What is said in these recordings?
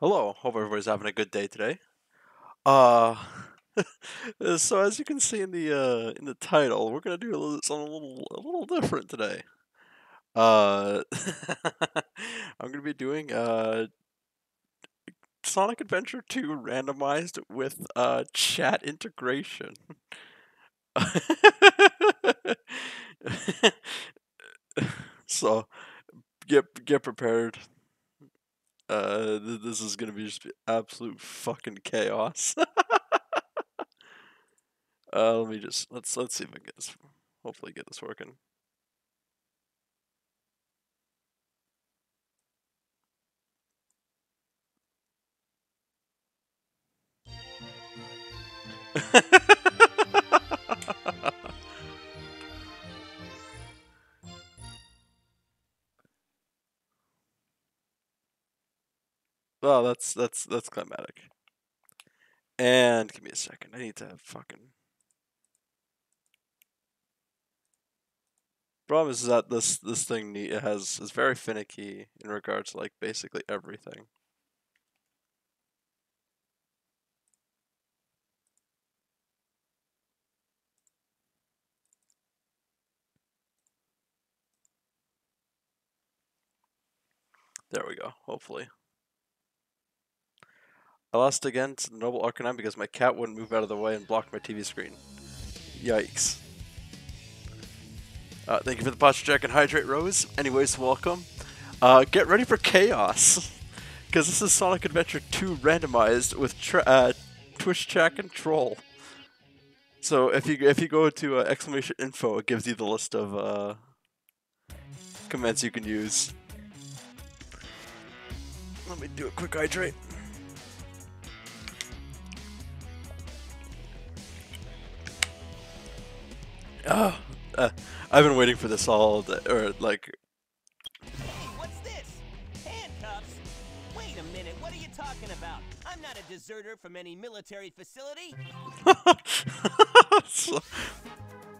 Hello, hope everybody's having a good day today. Uh, so as you can see in the uh, in the title, we're gonna do a little, something a little a little different today. Uh, I'm gonna be doing uh Sonic Adventure 2 randomized with uh chat integration. so get get prepared. Uh, th- this is gonna be just absolute fucking chaos. uh, let me just let's let's see if I can get this. Hopefully, get this working. oh, that's that's that's climatic. And give me a second. I need to fucking. Problem is that this this thing ne- has is very finicky in regards to like basically everything. There we go. Hopefully. I lost again to the Noble Arcanine because my cat wouldn't move out of the way and blocked my TV screen. Yikes. Uh, thank you for the posture check and hydrate, Rose. Anyways, welcome. Uh, get ready for chaos, because this is Sonic Adventure 2 randomized with tra- uh, Twitch chat and troll. So if you if you go to uh, exclamation info, it gives you the list of uh, commands you can use. Let me do a quick hydrate. Oh, uh, I've been waiting for this all day, or like, Hey, what's this? Handcuffs? Wait a minute, what are you talking about? I'm not a deserter from any military facility. so-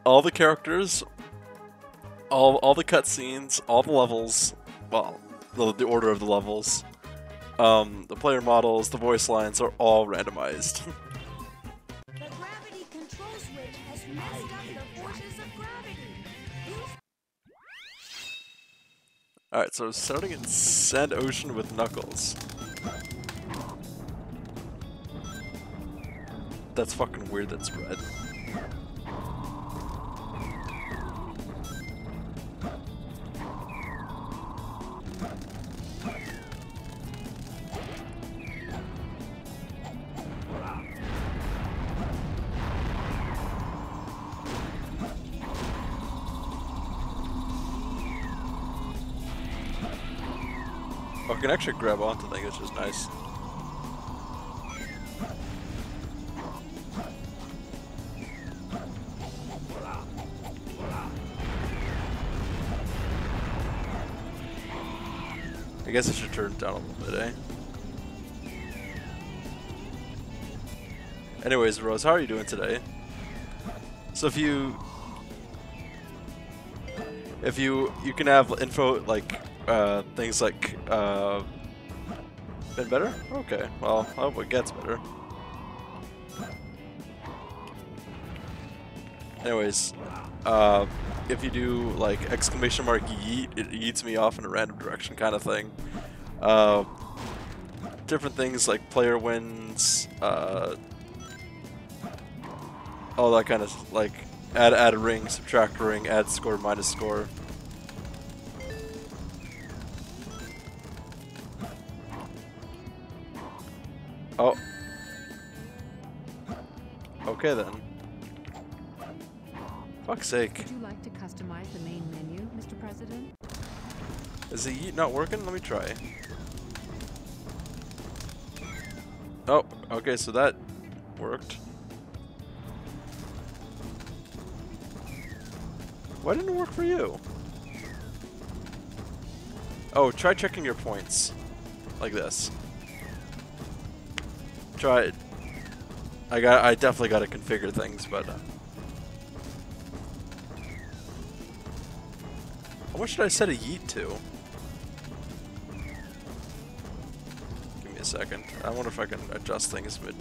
all the characters, all all the cutscenes, all the levels, well, the, the order of the levels, um, the player models, the voice lines are all randomized. all right, so starting in Sand Ocean with Knuckles. That's fucking weird. That's red. I can actually grab onto things, which is nice. I guess I should turn it down a little bit, eh? Anyways, Rose, how are you doing today? So if you if you you can have info like uh, things like uh, been better. Okay, well I hope it gets better. Anyways, uh, if you do like exclamation mark yeet, it yeets me off in a random direction kind of thing. Uh, different things like player wins, uh, all that kind of like add add a ring, subtract a ring, add score, minus score. Okay then. Fuck's sake. Would you like to customize the main menu, Mr. President? Is the yeet not working? Let me try. Oh, okay, so that worked. Why didn't it work for you? Oh, try checking your points. Like this. Try it. I got I definitely got to configure things, but uh, much should I set a yeet to? Give me me a second. I wonder if I can adjust things mid.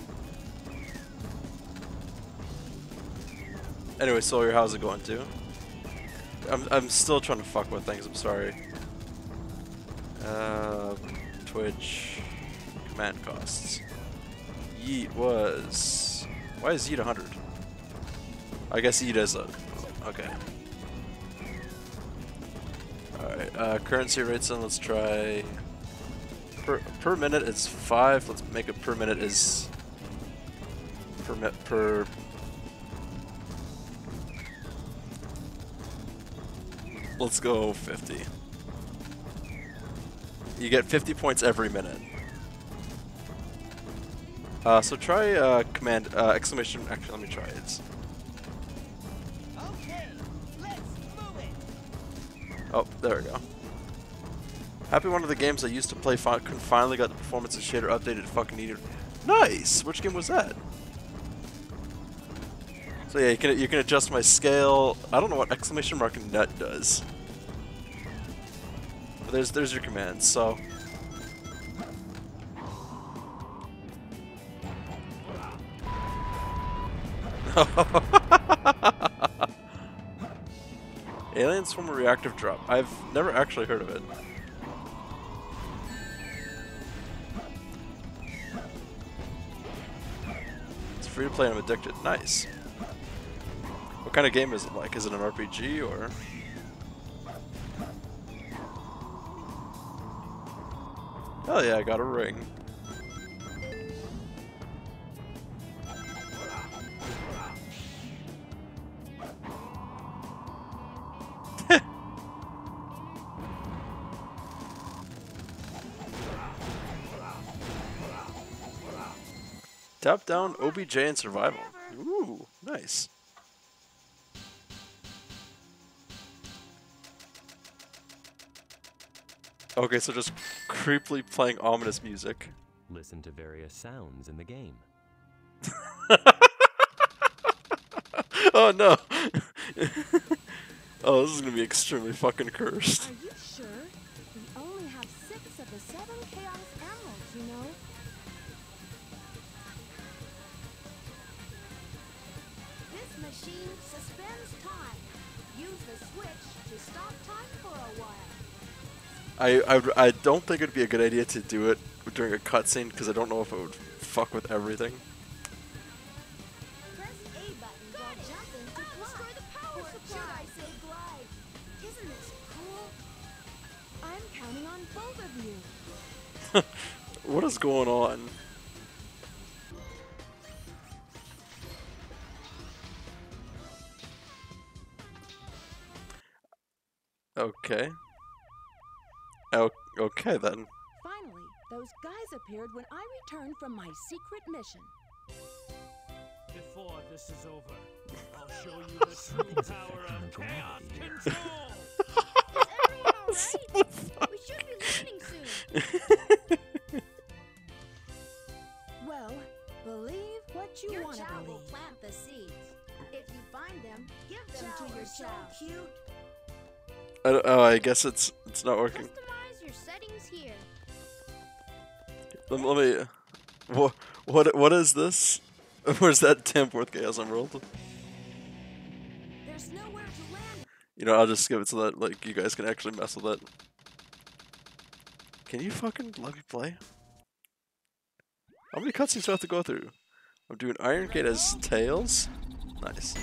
Anyway, Sawyer, how's it going, too? I'm, I'm still trying to fuck with things, I'm sorry. Uh, Twitch, command costs. Yeet was... Why is Yeet 100? I guess Yeet is a... Okay. Alright, uh, currency rates then, let's try... Per, per minute is 5, let's make it per minute is... Per, per Let's go 50. You get 50 points every minute. Uh, so try uh, command uh, exclamation. Actually, let me try it. Okay, let's move it. Oh, there we go. Happy one of the games I used to play fi finally got the performance and shader updated fucking needed. Nice! Which game was that? So yeah, you can you can adjust my scale. I don't know what exclamation mark nut does. But there's there's your commands. So Alien Swarm Reactive Drop. I've never actually heard of it. It's free to play and I'm addicted. Nice. What kind of game is it like? Is it an RPG or? Hell yeah, I got a ring. Top down, OBJ, and survival. Ooh, nice. Okay, so just creepily playing ominous music. Listen to various sounds in the game. oh no! oh, this is gonna be extremely fucking cursed. Are you sure? I, I, I don't think it'd be a good idea to do it during a cutscene because I don't know if it would fuck with everything. what is going button while Okay. O okay then. Finally, those guys appeared when I returned from my secret mission. Before this is over, I'll show you the true power of chaos control. Is everyone alright? we should be landing soon. well, believe what you want to believe. Your child will plant the seeds. If you find them, give them to your so child. cute. I oh, I guess it's it's not working. Customize your settings here. Let, let me. What what what is this? Where's that Tamworth Chaos Emerald? There's nowhere to land. You know, I'll just skip it so that like you guys can actually mess with it. Can you fucking let me play? How many cutscenes do I have to go through? I'm doing Iron Gate as Tails. Nice.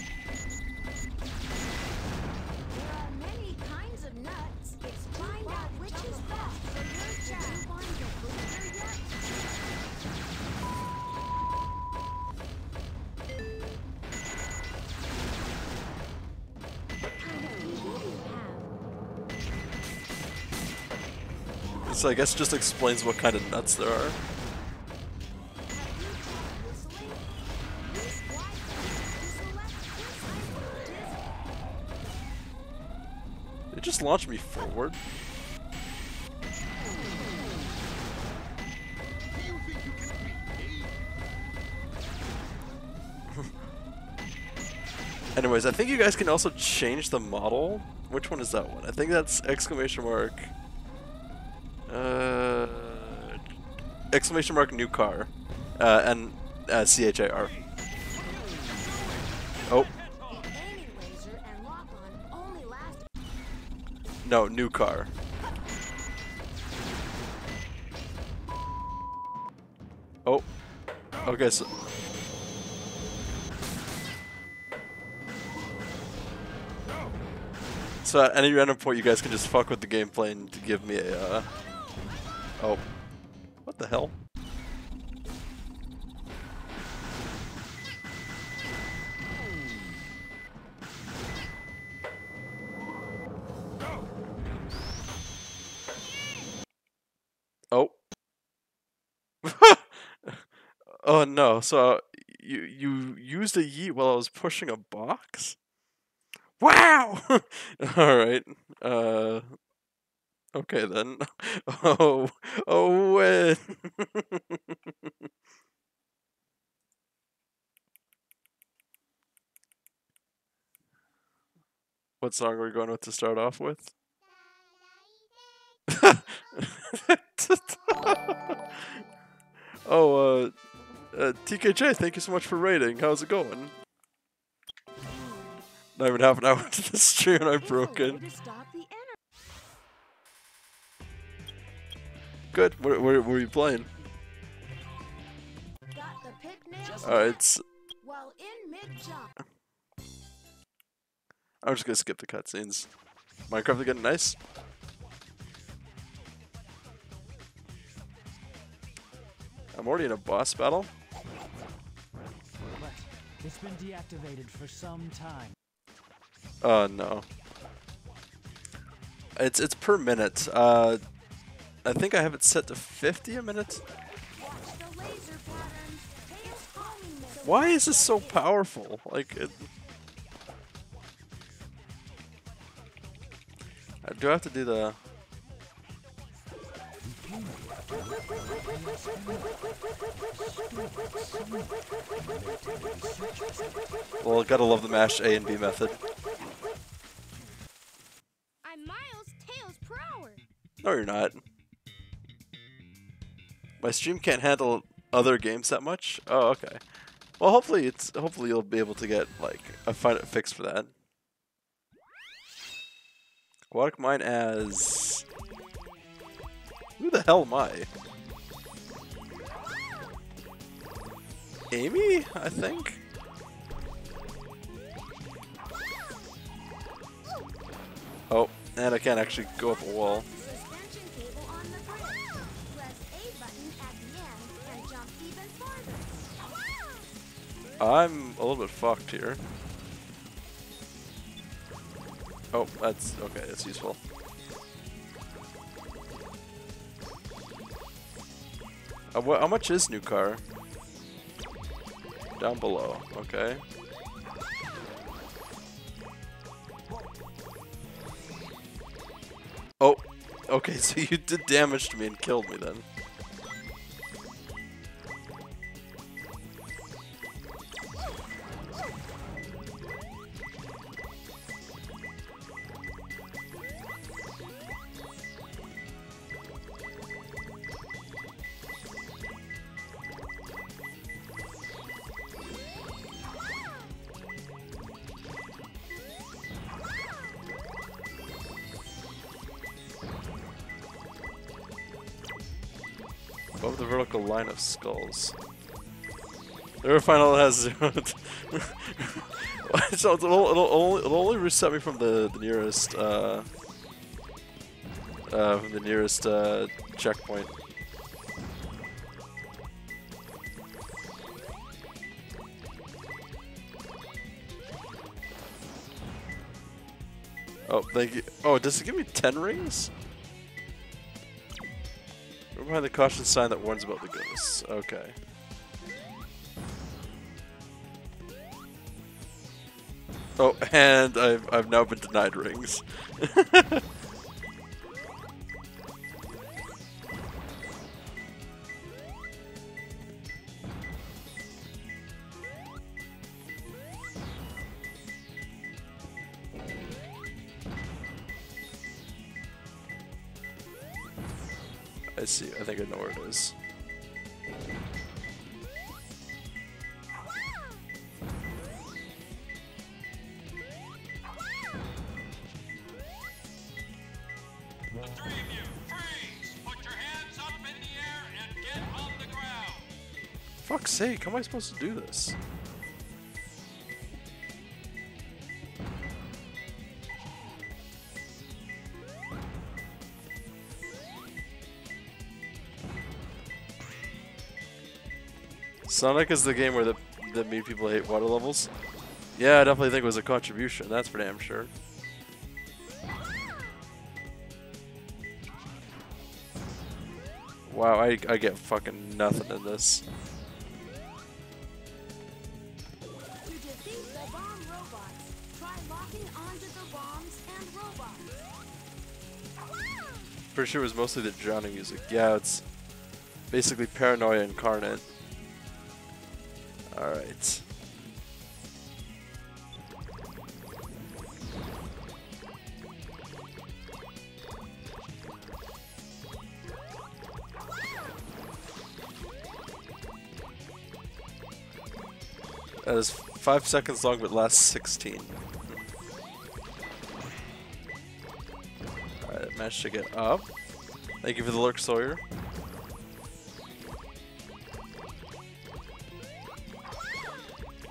So I guess just explains what kind of nuts there are. It just launched me forward. Anyways, I think you guys can also change the model. Which one is that one? I think that's exclamation mark. Uh, exclamation mark new car, uh, and uh, C H A R. Oh no, new car. Oh, okay. So So at any random point, you guys can just fuck with the gameplay and to give me a. Uh... Oh, what the hell? Oh. oh no! So you you used a yeet while I was pushing a box. Wow! Alright. Uh Okay then. Oh oh when What song are we going with to start off with? oh, uh, uh, TKJ, thank you so much for rating. How's it going? Not even half an hour into the stream and I There's Good. Where, what, what are you playing? Got the picnic it's. while in mid-jump. I'm just gonna skip the cutscenes. Minecraft are getting nice. I'm already in a boss battle. It's been deactivated for some time. Oh no. It's it's per minute. Uh, I think I have it set to 50 a minute. Watch the laser patterns. Tails homing missile. Why is this so powerful? Like it. I do have to do the. Well, gotta love the mash A and B method. I'm miles tails per hour. No, you're not. My stream can't handle other games that much. Oh, okay. Well, hopefully it's hopefully you'll be able to get like a find a fix for that. Aquatic mine as who the hell am I? Amy, I think. Oh, and I can't actually go up a wall. I'm a little bit fucked here. Oh, that's okay. That's useful. Uh, how much is new car? Down below. Okay. Oh, okay. So you did damage to me and killed me then. Of skulls. The river final has zero. so it'll, it'll, only, it'll only reset me from the, the nearest uh, uh, from the nearest uh, checkpoint. Oh, thank you. Oh, does it give me 10 rings? We're behind the caution sign that warns about the ghosts. Okay. Oh, and I've, I've now been denied rings. how am I supposed to do this? Sonic is the game where the that made people hate water levels. Yeah, I definitely think it was a contribution. That's for damn sure. Wow, I, I get fucking nothing in this. Pretty sure it was mostly the drowning music. Yeah, it's basically paranoia incarnate. Alright. That is 5 seconds long but lasts 16. Managed to get up. Thank you for the lurk, Sawyer.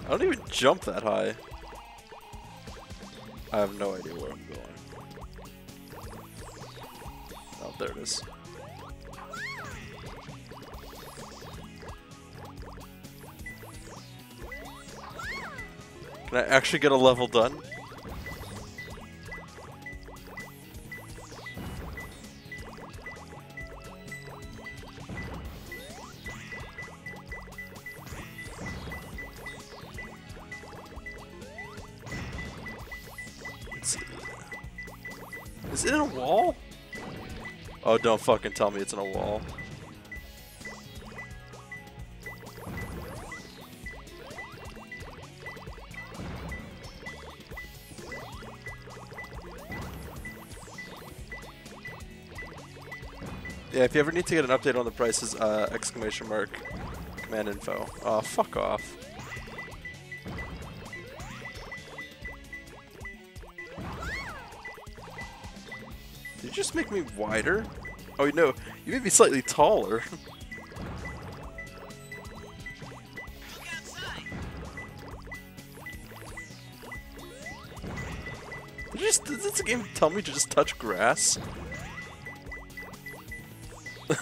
I don't even jump that high. I have no idea where I'm going. Oh, there it is. Can I actually get a level done? Wall? Oh, don't fucking tell me it's in a wall. Yeah, if you ever need to get an update on the prices, uh, exclamation mark, command info. Oh, fuck off. Make me wider? Oh, no, you made me slightly taller. Just, did this game tell me to just touch grass?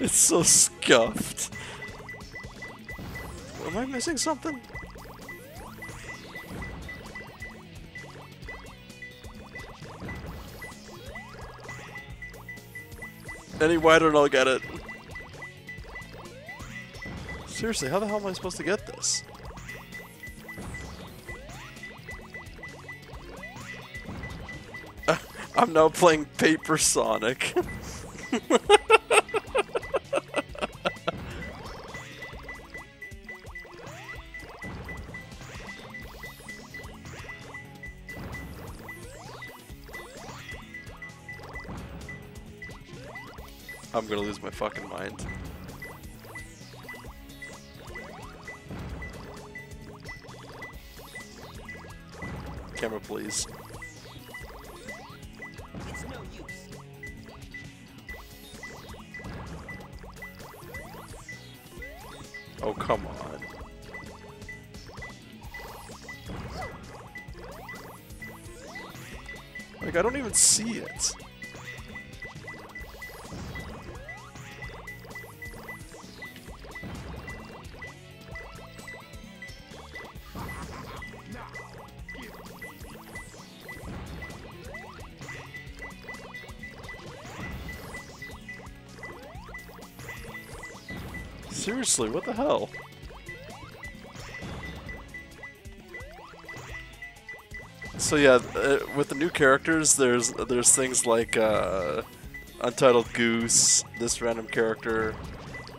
it's so scuffed. Missing something? Any wider and I'll get it. Seriously, how the hell am I supposed to get this? I'm now playing Paper Sonic. gonna lose my fucking mind. Camera, please. Seriously, what the hell? So yeah, uh, with the new characters, there's there's things like uh, Untitled Goose, this random character,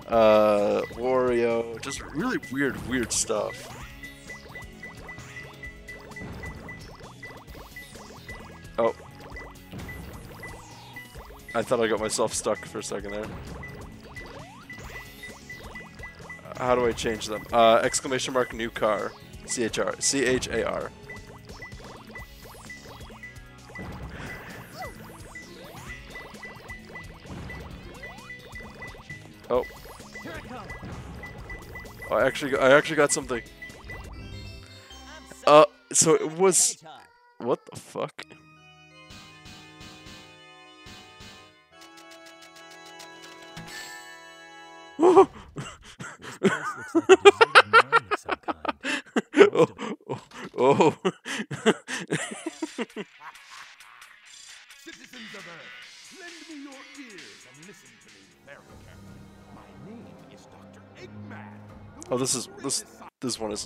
uh, Wario, just really weird, weird stuff. Oh. I thought I got myself stuck for a second there how do I change them? Uh, exclamation mark new car. C-H-R. C-H-A-R. Oh. oh. I actually, I actually got something. Uh, so it was, what the fuck?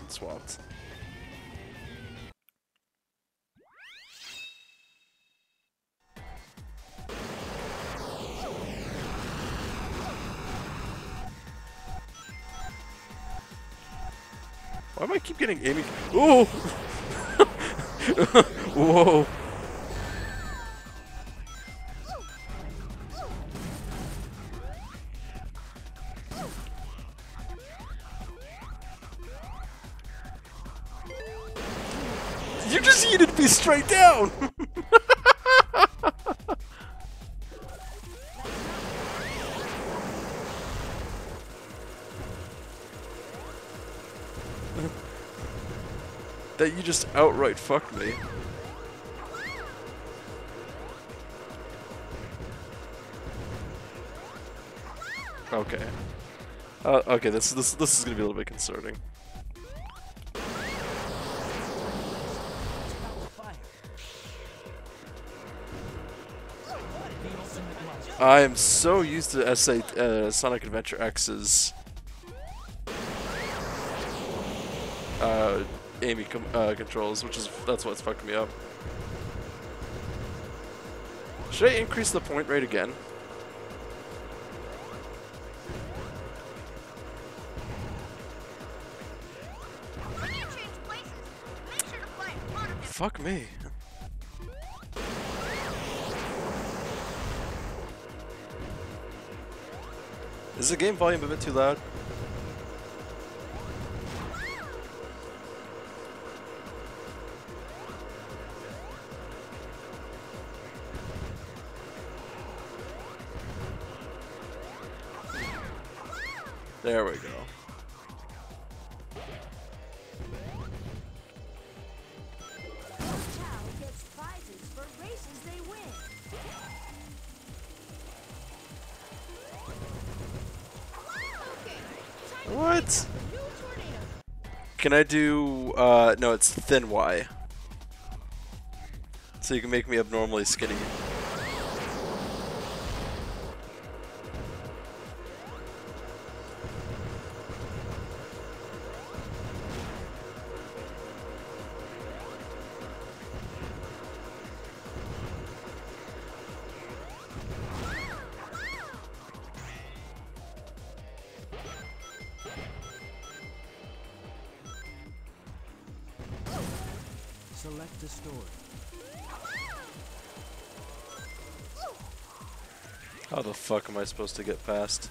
Isn't swapped. Why do I keep getting Amy? Oh! Whoa! that you just outright fucked me. Okay. Uh, okay, this this this is gonna be a little bit concerning. I am so used to S8 uh, Sonic Adventure X's uh, Amy uh, controls, which is that's what's fucking me up. Should I increase the point rate again? Fuck me. Is the game volume a bit too loud? There we go. Can I do, uh, no, it's thin Y. So you can make me abnormally skinny. Am I supposed to get past?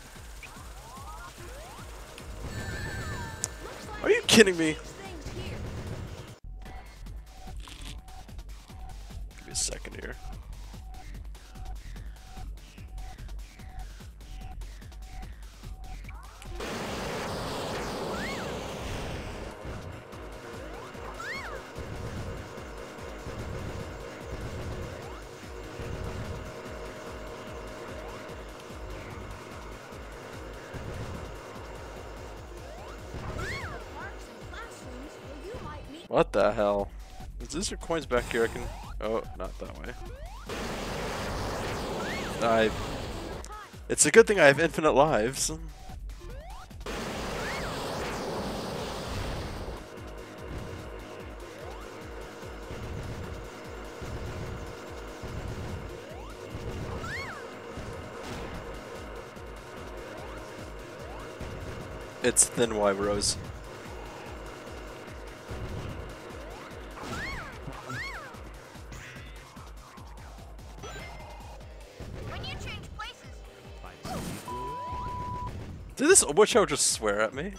Are you kidding me? Is your coins back here? I can. Oh, not that way. I. It's a good thing I have infinite lives. It's thin Y Rose. This Omochao just swear at me?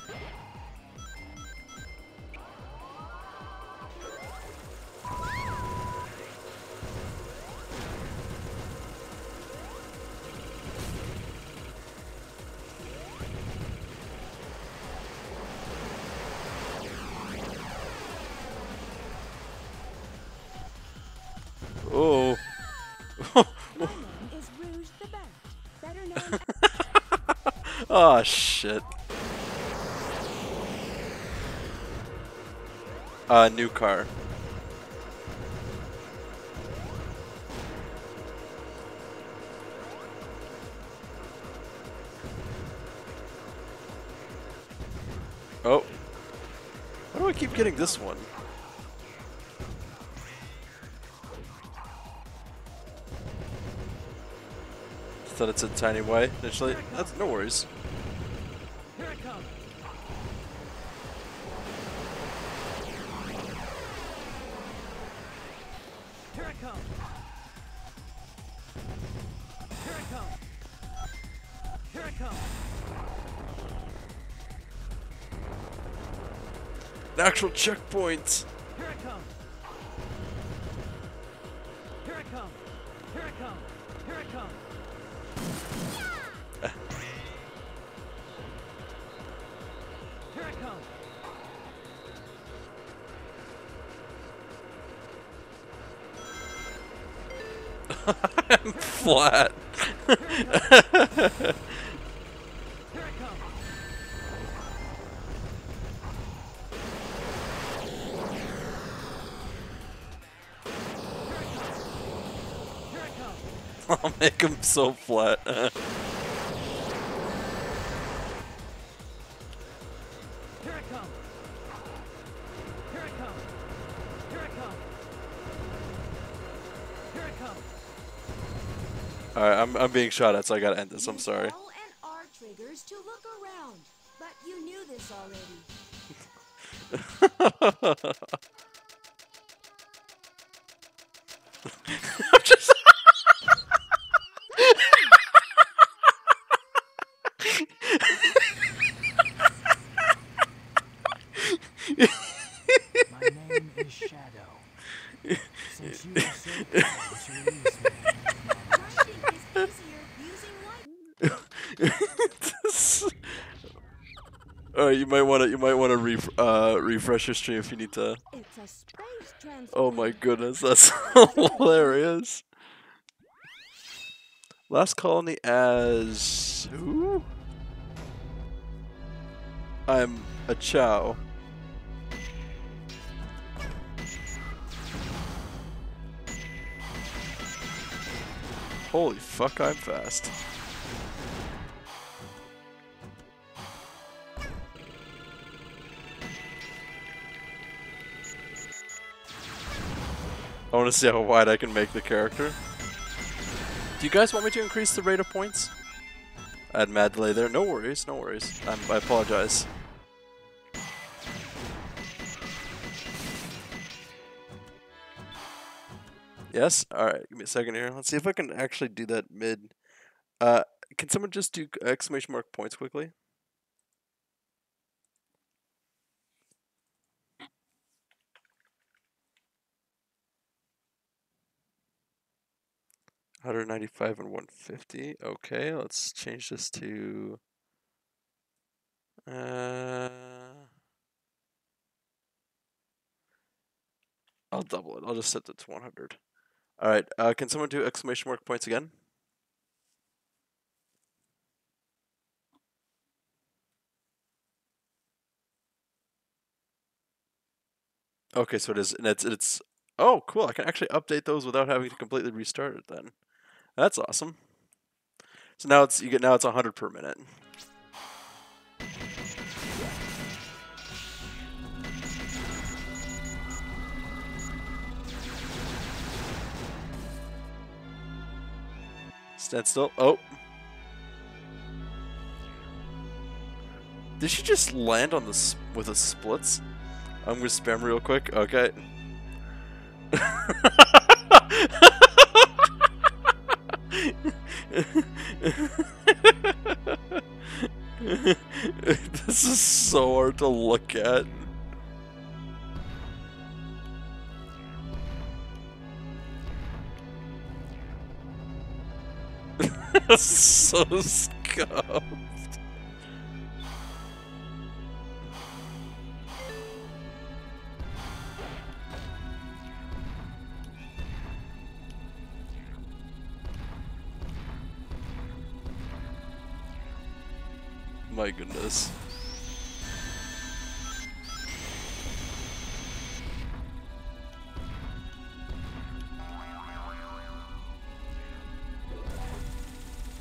New car. Oh. Why do I keep getting this one? Thought it said tiny way initially. That's no worries. Actual checkpoints. Here it comes. Here it comes. Here it comes. Here it comes. Here it comes. I'm flat. comes. Here it comes. Alright, I'm, I'm being shot at, so I gotta end this. I'm sorry. Use L and R triggers to look around. But you knew this already. I'm just. My name is Shadow. Since you were so kind to release me, Grinding is easier using light. This- Alright, you might want to you might want to ref- your stream if you need to. It's a space. Oh my goodness, that's hilarious. Last colony as who? I'm a chow. Holy fuck, I'm fast. Want to see how wide I can make the character. Do you guys want me to increase the rate of points? I had mad delay there. No worries, no worries. I'm, I apologize. Yes? Alright, give me a second here. Let's see if I can actually do that mid. Uh, can someone just do exclamation mark points quickly? Hundred ninety-five and one fifty. Okay, let's change this to. Uh, I'll double it. I'll just set it to one hundred. All right. Uh, can someone do exclamation mark points again? Okay, so it is, and it's it's. Oh, cool! I can actually update those without having to completely restart it. Then, that's awesome. So now it's you get now it's hundred per minute. Stand still. Oh. Did she just land on the with a splits? I'm gonna spam real quick. Okay. this is so hard to look at. so scuffed. My goodness.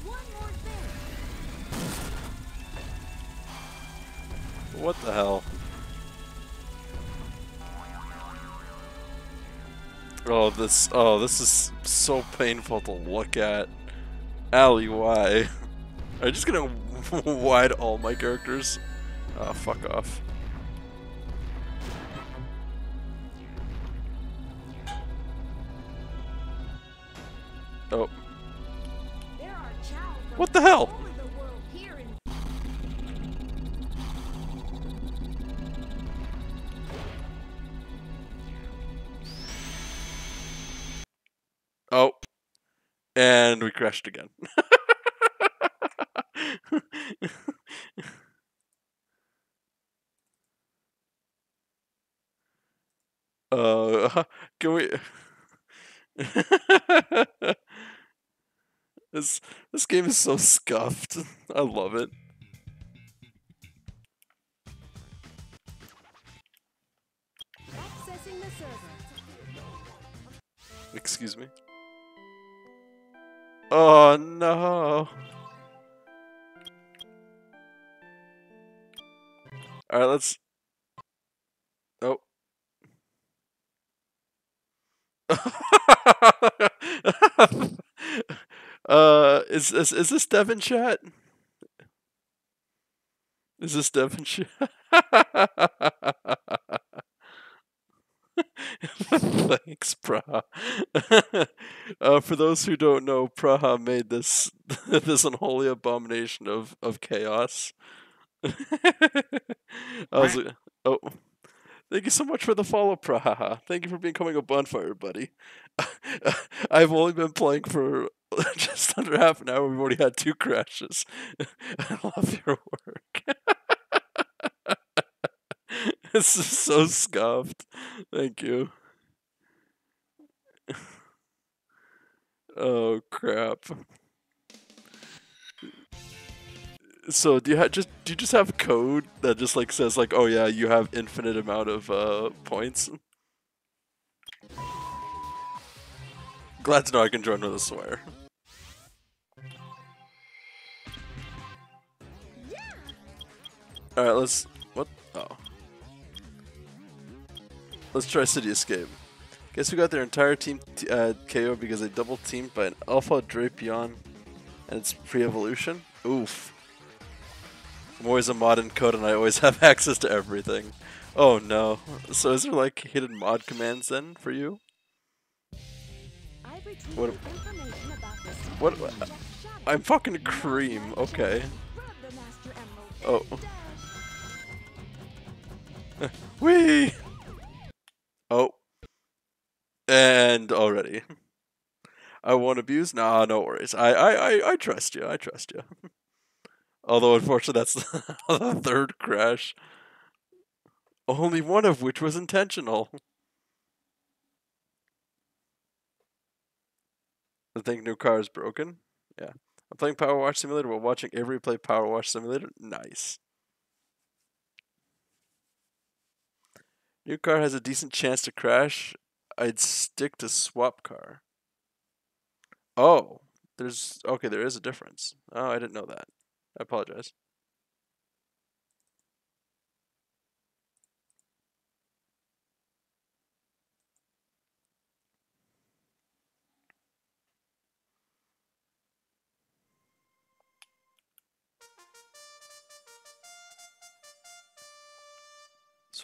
One more thing. What the hell? Oh, this. Oh, this is so painful to look at. Allie, why? Are you just gonna wide all my characters? Oh, fuck off. Oh, what the hell? Oh. And we crashed again. uh, can we? this this game is so scuffed. I love it. accessing the server. Excuse me. Oh is, is is this Devin chat? Is this Devin chat? Thanks, Praha. uh, for those who don't know, Praha made this this unholy abomination of, of chaos. Was oh, thank you so much for the follow, Praha. Thank you for becoming a bonfire buddy. I've only been playing for just under half an hour. We've already had two crashes. I love your work. this is so scuffed. Thank you. Oh crap. So do you ha- just do you just have code that just like says like oh yeah you have infinite amount of uh, points? Glad to know I can join with a swear. All right, let's what? Oh, let's try City Escape. Guess we got their entire team t- uh, KO because they double teamed by an Alpha Drapion and its pre-evolution. Oof. I'm always a mod in code and I always have access to everything. Oh no. So is there like hidden mod commands then for you? What- information about this. what- secret Jack Shadow. I'm fucking cream. Okay. Grab the Master Emerald Oh. Wee. Oh. And already. I won't abuse? Nah, no worries. I, I, I, I trust you. I trust you. Although, unfortunately, that's the third crash. Only one of which was intentional. I think new car is broken. Yeah. I'm playing Power Wash Simulator while watching Avery play Power Wash Simulator. Nice. New car has a decent chance to crash. I'd stick to swap car. Oh, there's okay. There is a difference. Oh, I didn't know that. I apologize.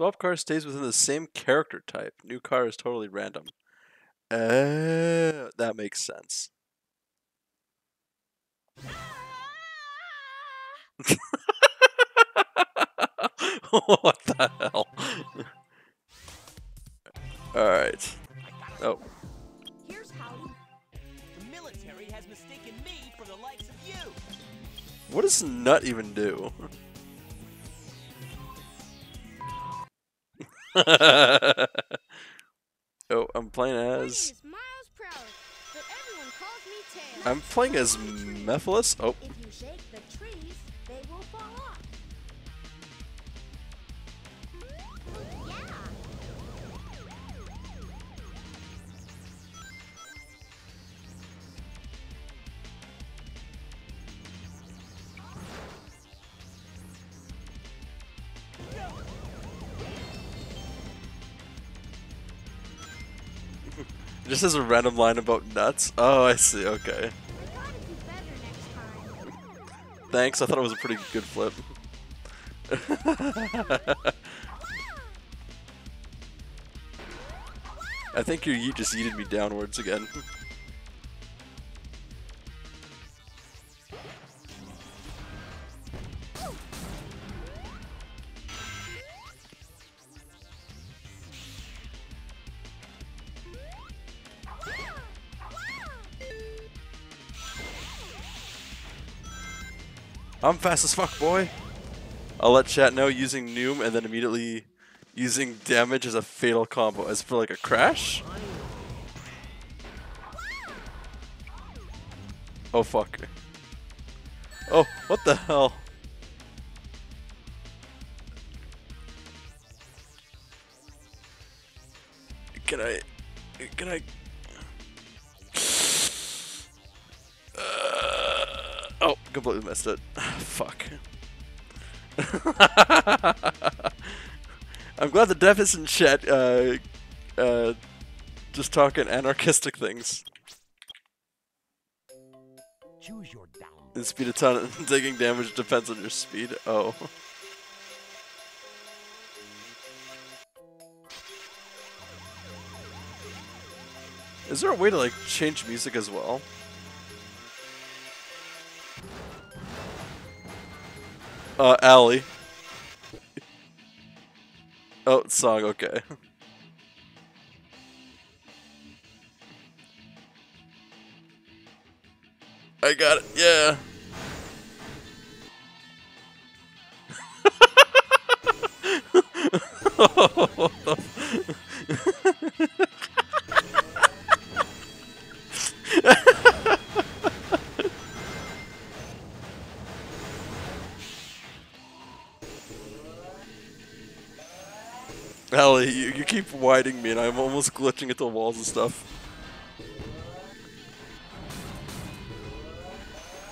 Swap car stays within the same character type. New car is totally random. Uh, that makes sense. what the hell? Alright. Oh, Here's how The military has mistaken me for the likes of you. what does Nut even do? Oh, I'm playing as. Miles Prower, but everyone calls me I'm playing as Mephiles. Oh, Just as a random line about nuts. Oh, I see. Okay. Thanks. I thought it was a pretty good flip. I think yeet just yeeted me downwards again. I'm fast as fuck, boy. I'll let chat know using Noom and then immediately using damage as a fatal combo. As for like a crash? Oh fuck. Oh, what the hell? Can I... Can I... completely missed it. Fuck. I'm glad the dev isn't chat, uh, uh, just talking anarchistic things. Choose your down. And speed a ton and taking damage depends on your speed. Oh. Is there a way to like change music as well? Uh, Allie. oh, song, okay. I got it, yeah. Ellie, you, you keep whiting me and I'm almost glitching into walls and stuff.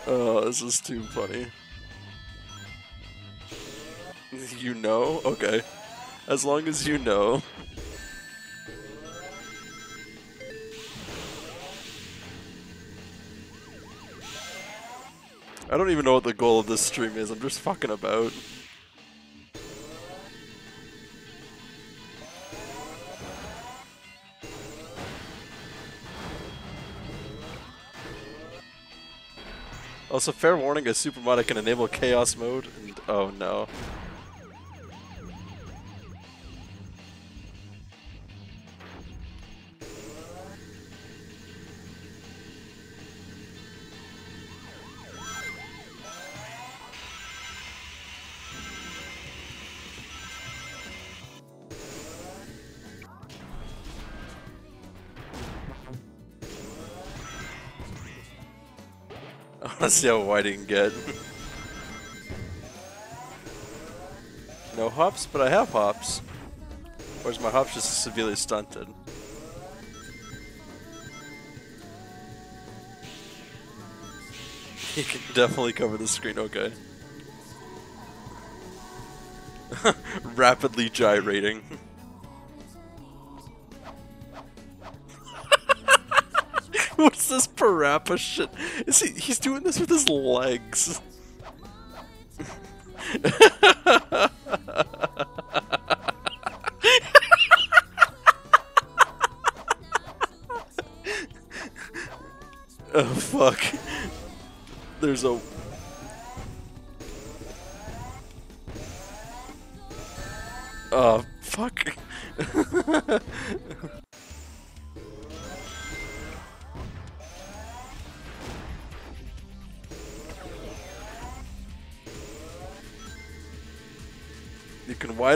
Oh, this is too funny. You know? Okay. As long as you know. I don't even know what the goal of this stream is, I'm just fucking about. Also, fair warning, a supermod can enable chaos mode, and oh no. How wide he can get. no hops, but I have hops. Or is my hops just severely stunted? He can definitely cover the screen, okay. Rapidly gyrating. Parappa shit? Is he? He's doing this with his legs. oh fuck! There's a.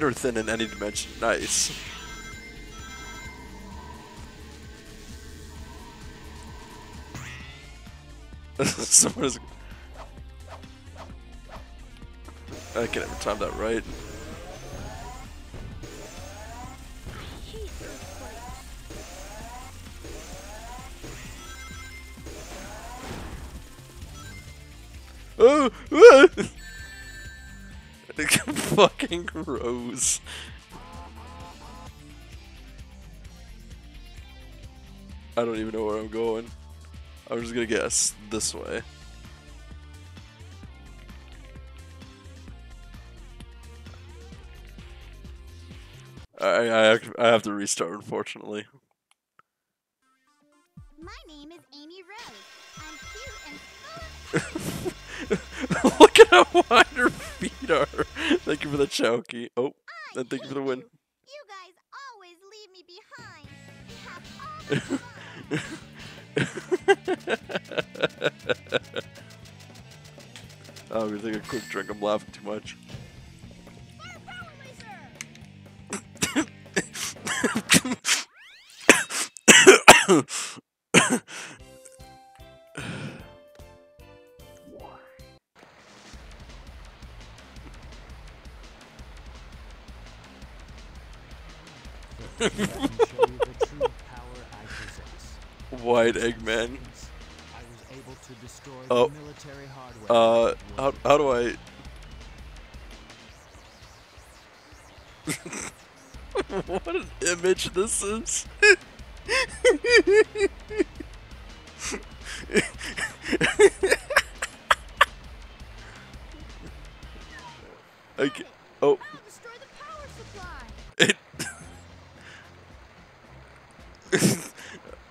Or thin in any dimension. Nice. Someone is. I can never time that right. Oh! fucking Rose. I don't even know where I'm going. I'm just gonna guess this way. I I I have to restart, unfortunately. My name is Amy Rose. I'm cute and Look at how wide her are. Thank you for the chowky. Oh, and thank you for the win. You. You guys always leave me behind. We have all the. I'm gonna take a quick drink. I'm laughing too much. White Eggman. I was able to destroy Oh. the military hardware. Uh, how, how do I? what an image this is. Ca- oh, I'll destroy the power supply. it.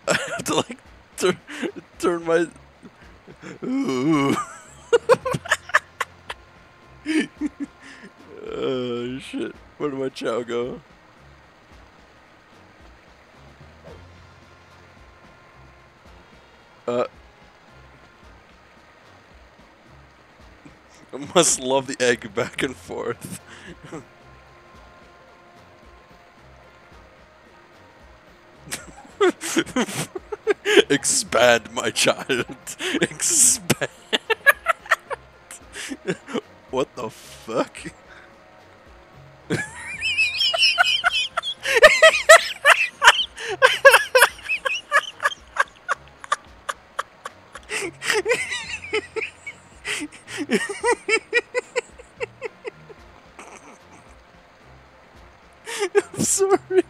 I have to like tur- turn my. Ooh. oh shit! Where did my Chao go? Uh. I must love the egg back and forth. Expand, my child. Expand. what the fuck? I'm sorry.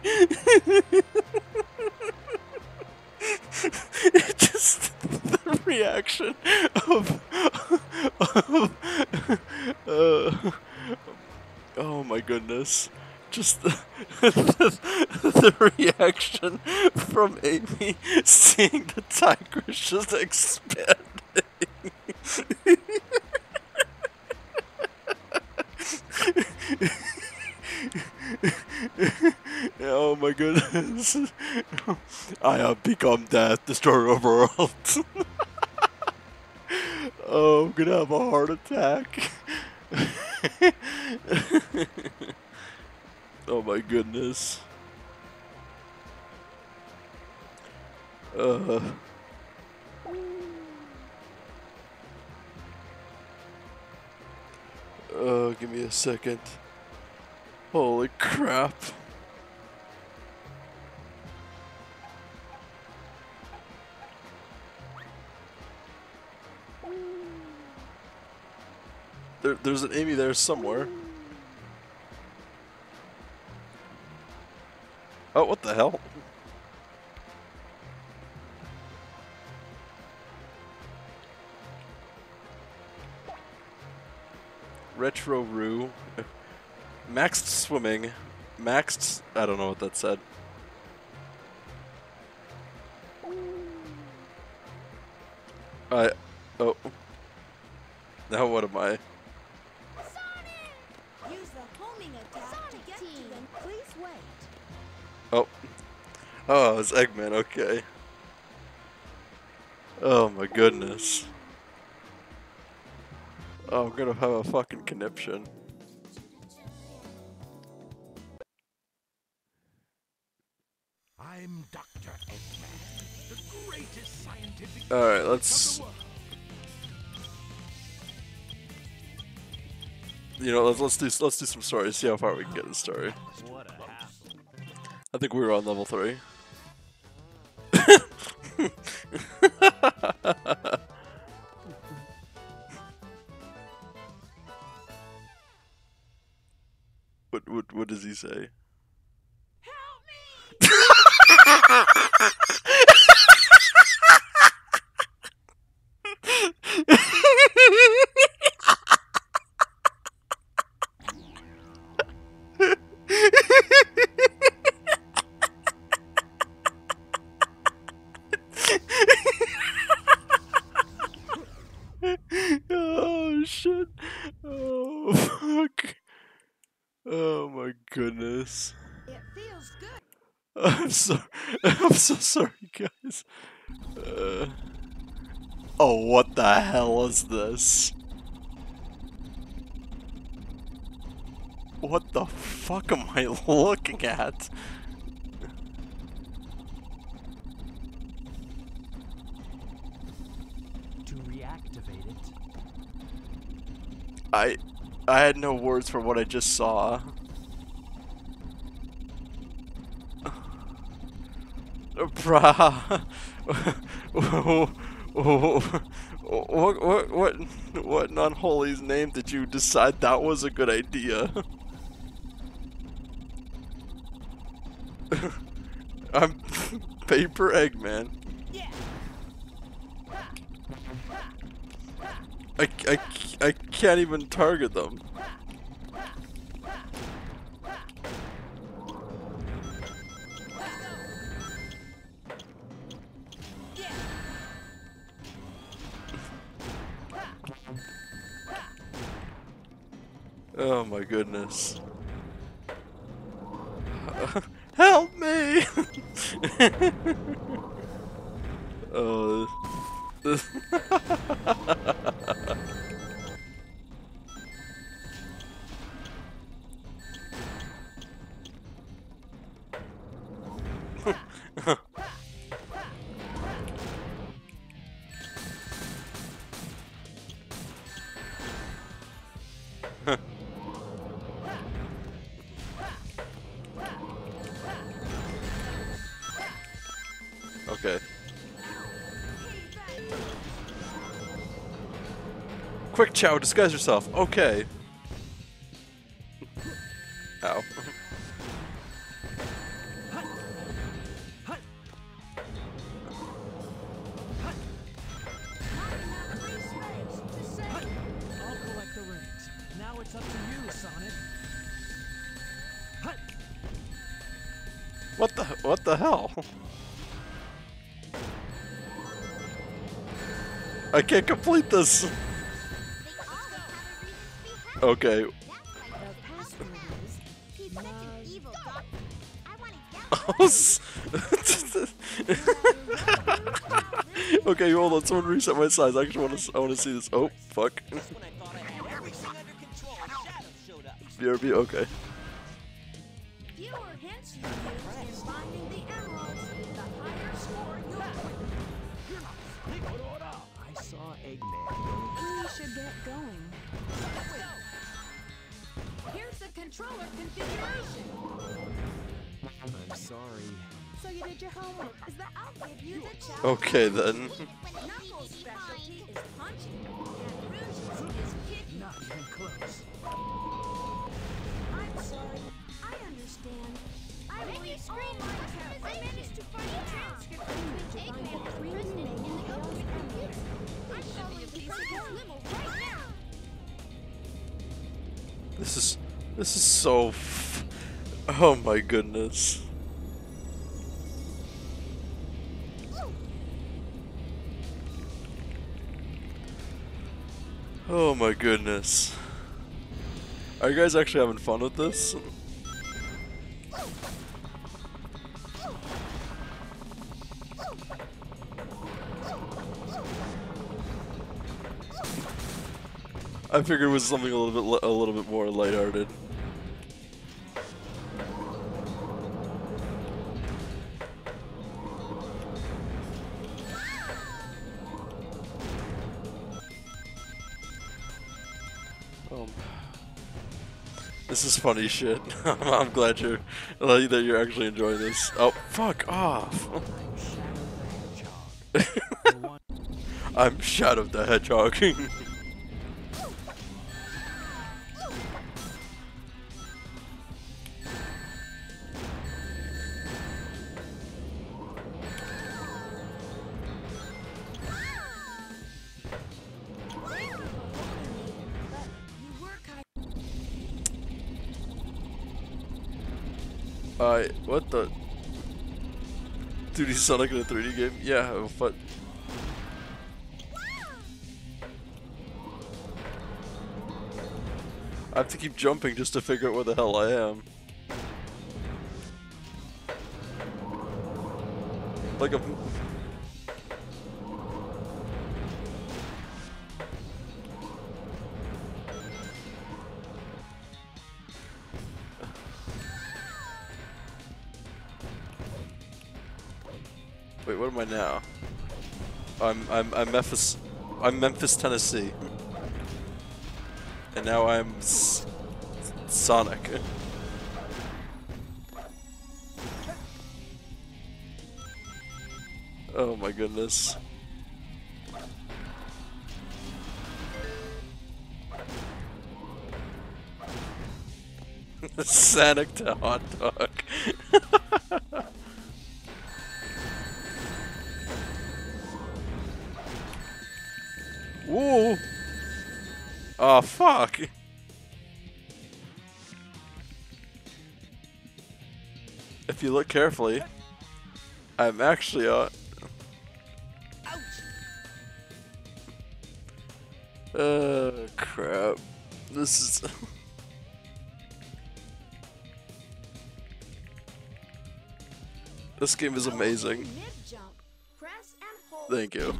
it just the reaction of, of uh, oh goodness just the, the, the reaction from Amy seeing the tigress just expanding oh my goodness I have become death, destroyer of worlds. oh, I'm gonna have a heart attack. Oh my goodness. Uh. Oh, give me a second. Holy crap. There, there's an Amy there somewhere. Oh, what the hell? Retro Roo. Maxed swimming. Maxed. I don't know what that said. I. Oh. Now what am I? Oh. Oh, it's Eggman, okay. Oh my goodness. Oh, I'm gonna have a fucking conniption. I'm Dr. Eggman, the greatest scientific. Alright, genius of the let's. you know, let's let's do let's do some stories. See how far we can get in the story. What a. I think we were on level three. what what what does he say? oh shit! Oh fuck! Oh my goodness! It feels good. I'm so I'm so sorry, guys. Uh, oh, what the hell is this? What the fuck am I looking at? To reactivate it, I I had no words for what I just saw. Bruh. what, what, what, what in unholy's name did you decide that was a good idea? I'm Paper Eggman. Yeah. I, I, I can't even target them. Oh my goodness. Help me! oh. Quick, Chao, disguise yourself. Okay. Ow. I'll collect the rings. Now it's up to you, Sonic. What the what the hell? I can't complete this. S- okay, hold on. Someone reset my size. I actually want to. I want to see this. Oh, fuck. Just when controller configuration. I'm sorry. So you did your homework. Is that I'll give you the challenge. Okay then. Knuckles' specialty is punching, and Rouge's is kicking. Not even close. I'm sorry. I understand. I really screamed my I managed to find a transcript between Eggman and the in the government computer. I'm calling the piece of his limo right now. This is. This is so. Oh my goodness. Oh my goodness. Are you guys actually having fun with this? I figured it was something a little bit a little bit more lighthearted. Funny shit. I'm glad you're that you're actually enjoying this. Oh, fuck off! I'm Shadow the Hedgehog. 3D Sonic in a 3D game? Yeah, oh, but I have to keep jumping just to figure out where the hell I am. Like a Memphis, I'm Memphis, Tennessee, and now I'm S Sonic. Oh my goodness. Sonic to hot dog. Fuck! If you look carefully, I'm actually on. Uh, crap. This is. this game is amazing. mid jump. Press and hold. Thank you.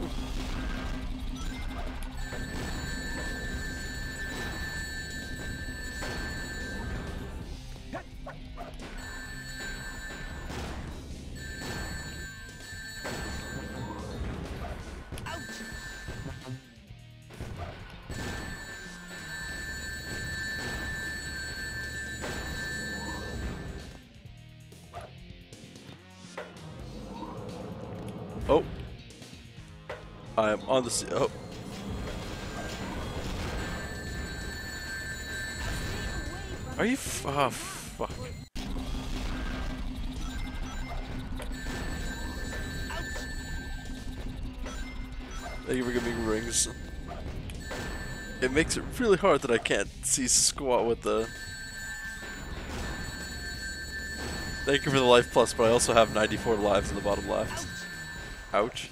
On the sea. Oh. Are you f- oh, fuck. Thank you for giving me rings. It makes it really hard that I can't see squat with the... Thank you for the life plus, but I also have 94 lives in the bottom left. Ouch.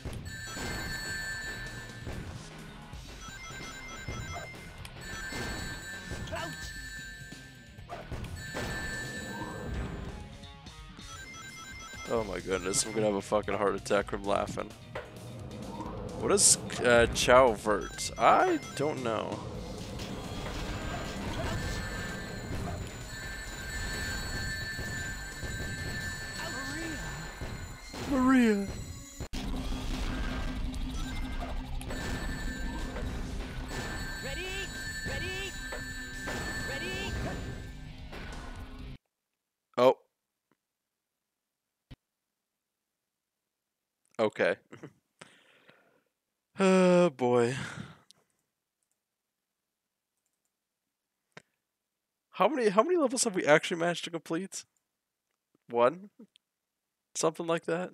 Goodness, I'm gonna have a fucking heart attack from laughing. What is uh, Chow Vert? I don't know. Many how many levels have we actually managed to complete? One? Something like that?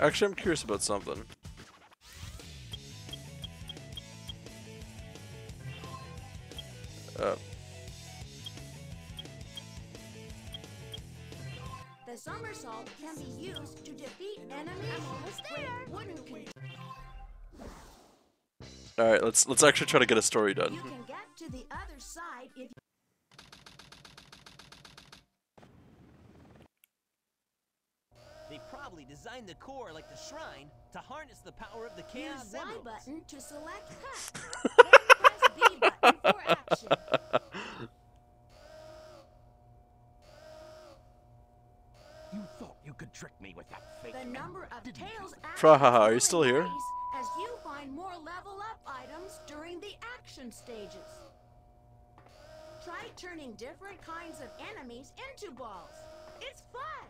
Actually, I'm curious about something. Let's let's actually try to get a story done. You can get to the other side if. They probably designed the core like the shrine to harness the power of the chaos Use Y button to select cut. B button for action. You thought you could trick me with that fake. The number of tails. Frahaha, are you still here? The stages. Try turning different kinds of enemies into balls. It's fun.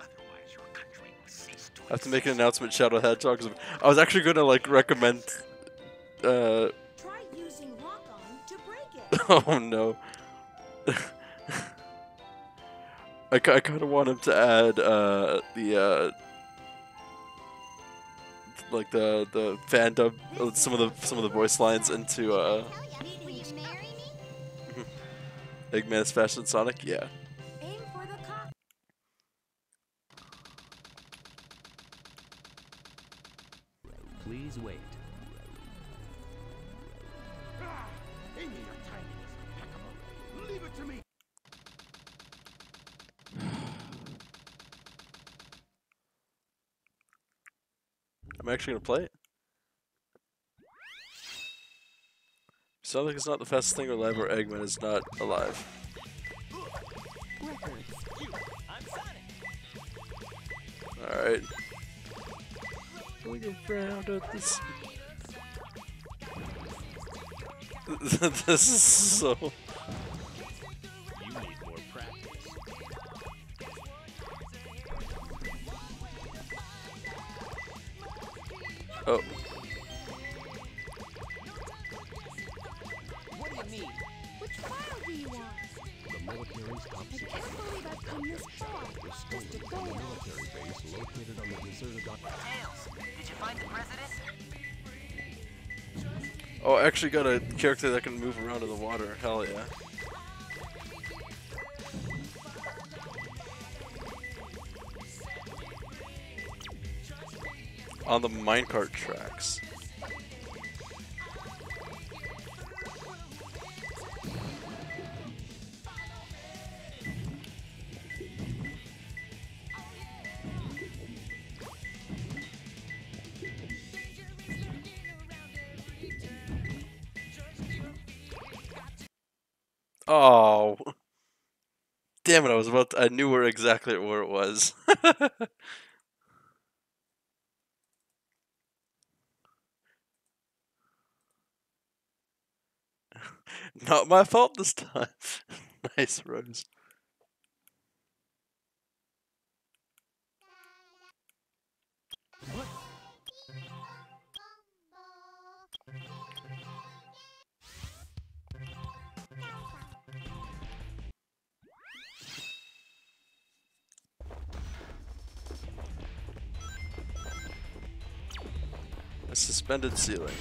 Otherwise, your country will cease to I have to make an announcement, Shadow Hedgehog. 'cause I was actually gonna like recommend. Uh, Try using lock on to break it. oh no. I, I kind of want him to add uh, the uh, like the the fan dub, uh, some of the some of the voice lines into uh, Will you marry me? Eggman as Fashion Sonic. Yeah. Aim for the cock. Please wait. I'm actually gonna play it. Sonic is not the fastest thing alive, or Eggman is not alive. Alright. At this. this is so. President? oh, I actually got a character that can move around in the water. Hell yeah. On the minecart tracks. Oh. Damn it, I was about to, I knew where exactly where it was. Not my fault this time. nice, Rose. A suspended ceiling.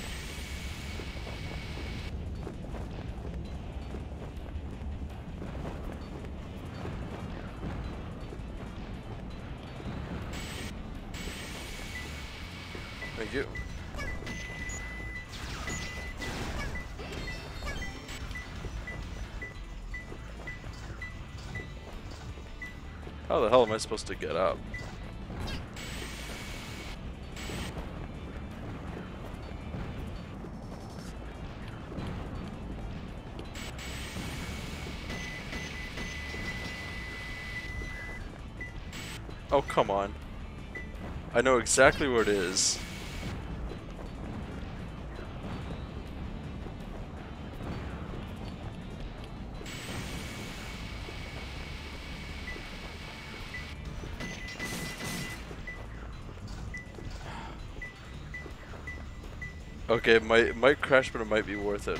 I supposed to get up? Oh, come on. I know exactly where it is. Okay, it might, might crash, but it might be worth it.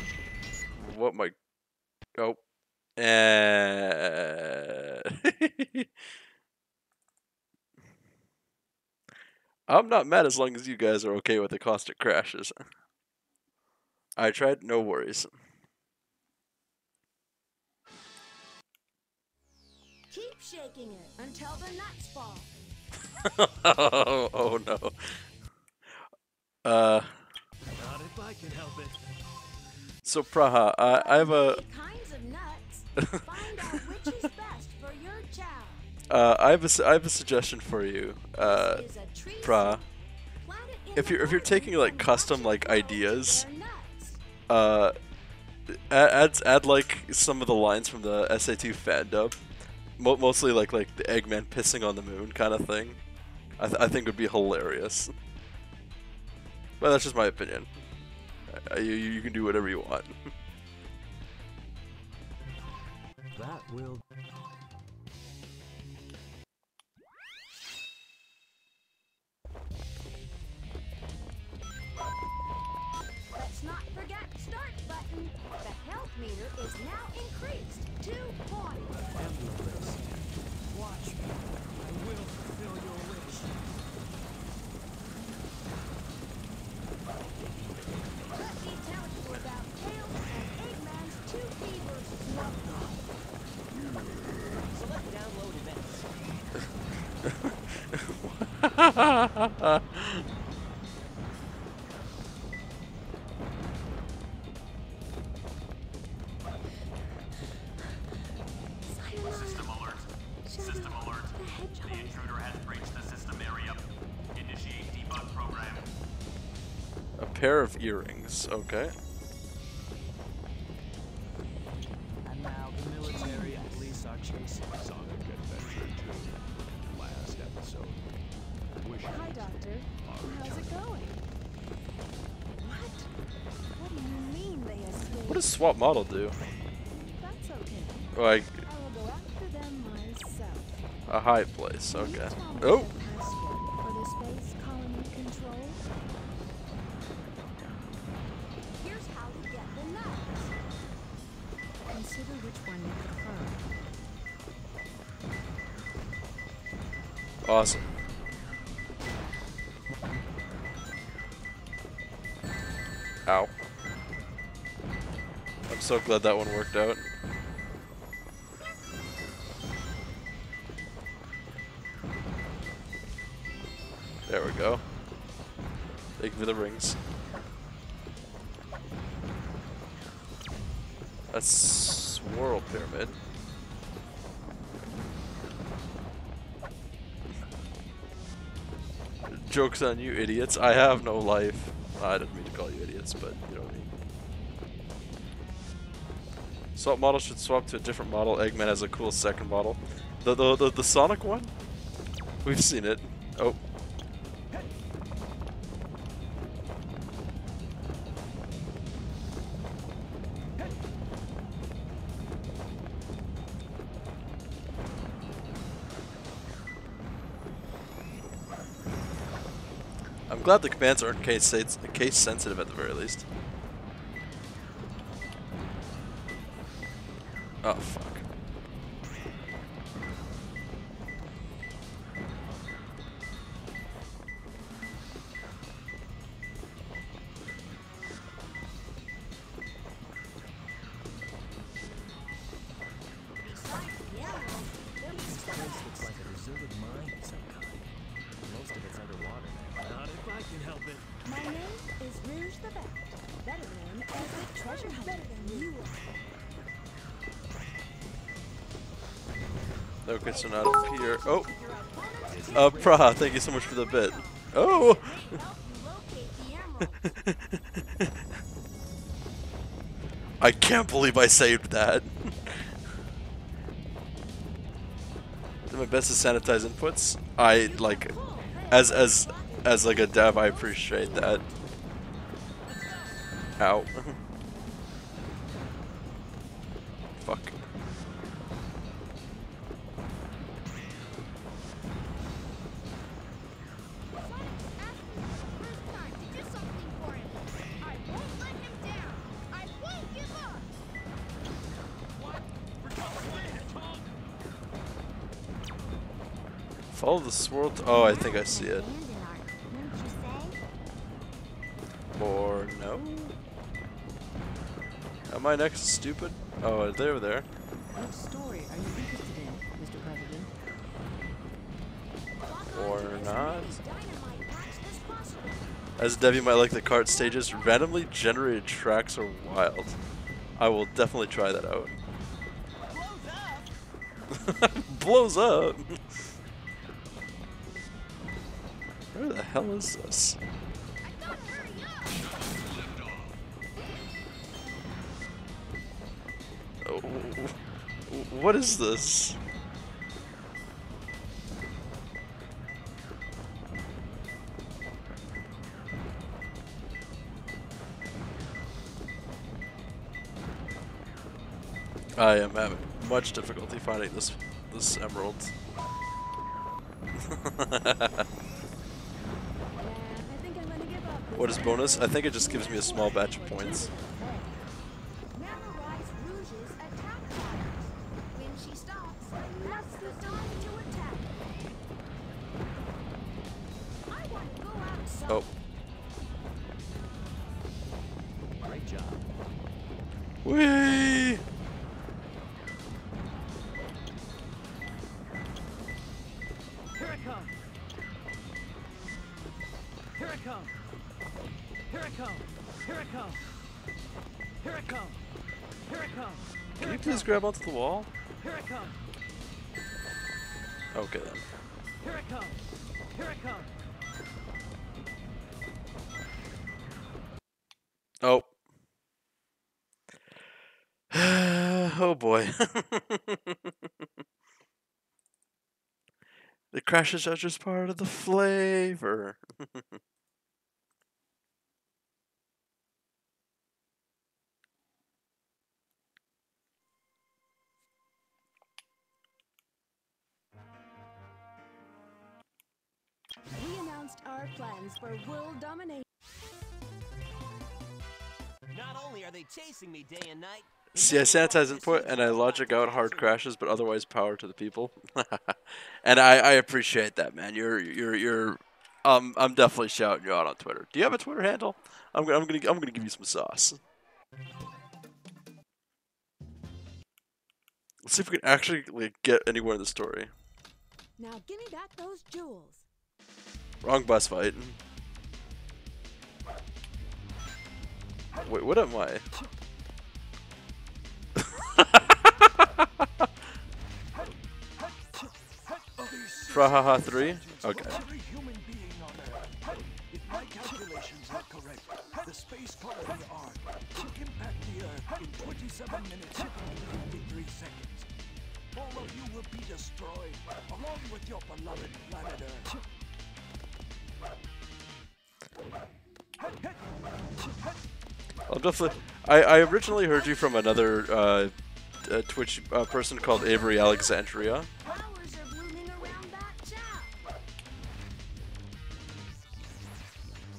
What might... Oh. Eh. I'm not mad as long as you guys are okay with the caustic crashes. I tried, no worries. Keep shaking it until the nuts fall. oh, oh no. Uh, Not if I can help it. so Praha, I, I have a, kinds of nuts. Find out which is best for your child. uh, I have a, s- I have a suggestion for you. Uh, This is a tree Pra. seed. Plant it if you're if you're taking like custom like ideas, uh, add add, add like some of the lines from the SA2 fan dub, Mo- mostly like like the Eggman pissing on the moon kind of thing. I, th- I think would be hilarious. That's just my opinion. You you can do whatever you want. That will pair of earrings. Okay. Does swap model do? That's okay. Like I will go after them myself. a high place. Okay. Oh. the so glad that one worked out. There we go. Thank you for the rings. That's Swirl Pyramid. Joke's on you, idiots. I have no life. Ah, I didn't mean to call you idiots, but you know Swap model should swap to a different model. Eggman has a cool second model. The the the, the Sonic one? We've seen it. Oh. I'm glad the commands aren't case case sensitive at the very least. Oh, help it. My name is Rouge the Bat, better known as the Treasure Hunter. You Okay, so not up here. Oh! Uh, Praha, thank you so much for the bit. Oh! I can't believe I saved that. Do my best to sanitize inputs. I like as as as like a dev I appreciate that. Ow. The swirl. Oh, I think I see it. Or no? Am I next stupid? Oh, they're there. What story are you interested in, Mr. President? Or not. Dynamite packs this possible. As Debbie might like the cart stages, randomly generated tracks are wild. I will definitely try that out. Blows up. Blows up! hell is this? Oh, what is this? I am having much difficulty finding this this emerald. what is bonus? I think it just gives me a small batch of points. Grab onto the wall? Here it comes. Okay then. Here it comes. Here it comes. Oh. oh boy. the crashes are just part of the flavor. Night. they See, I never want sanitize input and I logic out hard crashes, but otherwise power to the people. and I, I appreciate that, man. You're you're you're um I'm definitely shouting you out on Twitter. Do you have a Twitter handle? I'm gonna I'm gonna I'm gonna give you some sauce. Let's see if we can actually like, get anywhere in the story. Now give me back those jewels. Wrong bus fight. Wait, what am I? Frahaha 3? Okay. If my calculations are correct, the space in 27 minutes and 53 seconds. All of you will be destroyed, along with your beloved. I'll definitely. I, I originally heard you from another uh, uh, Twitch uh, person called Avery Alexandria. Flowers are blooming around that chap.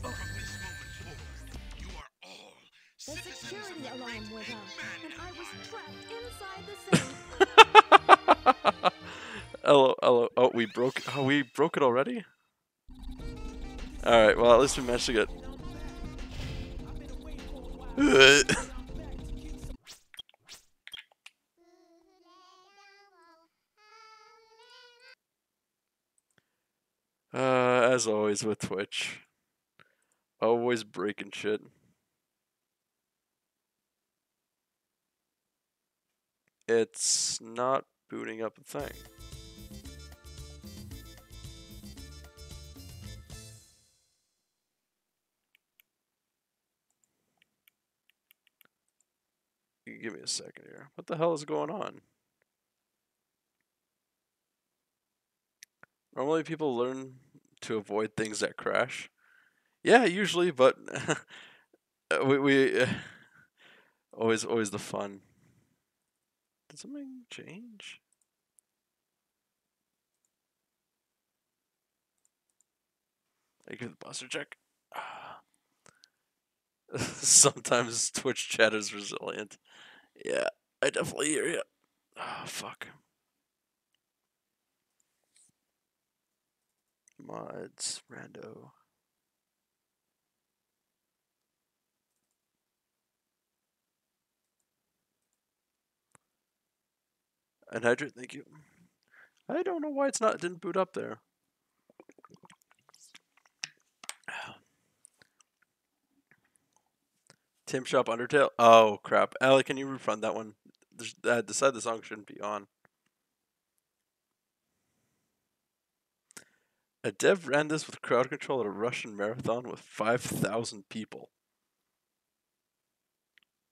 From this moment forward, you are all The security alarm went off, and I was trapped inside the safe. Hello, hello. Oh, we broke. Oh, we broke it already. All right. Well, at least we managed to get. uh, as always with Twitch, always breaking shit. It's not booting up a thing. Give me a second here. What the hell is going on? Normally, people learn to avoid things that crash. Yeah, usually, but we we uh, always always the fun. Did something change? I give the buster check. Sometimes Twitch chat is resilient. Yeah, I definitely hear you. Oh, fuck. Mods, rando. and Anhydrite, thank you. I don't know why it's not it didn't boot up there. Tem Shop Undertale. Oh crap, Allie, can you refund that one? There's, decide the song shouldn't be on. A dev ran this with crowd control at a Russian marathon with 5,000 people.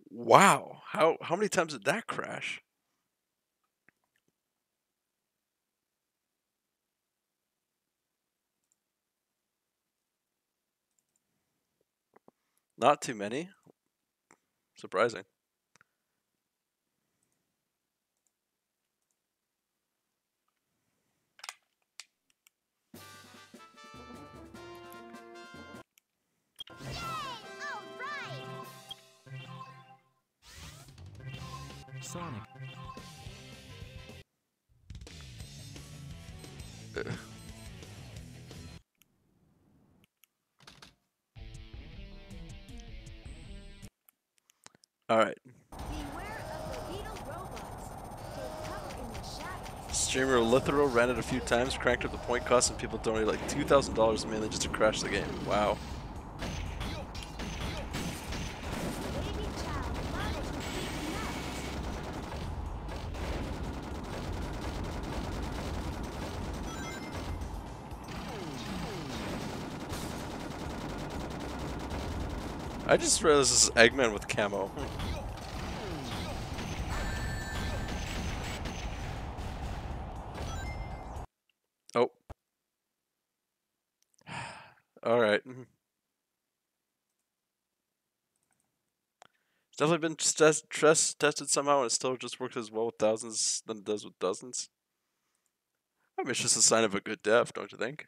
Wow. How, how many times did that crash? Not too many. Surprising. the shadows. Streamer Lithero ran it a few times, cranked up the point cost, and people donated like two thousand dollars mainly just to crash the game. Wow. I just realized this is Eggman with camo. Oh. All right. Mhm. It's definitely been stress, stress tested somehow, and it still just works as well with thousands than it does with dozens. I mean, it's just a sign of a good dev, don't you think?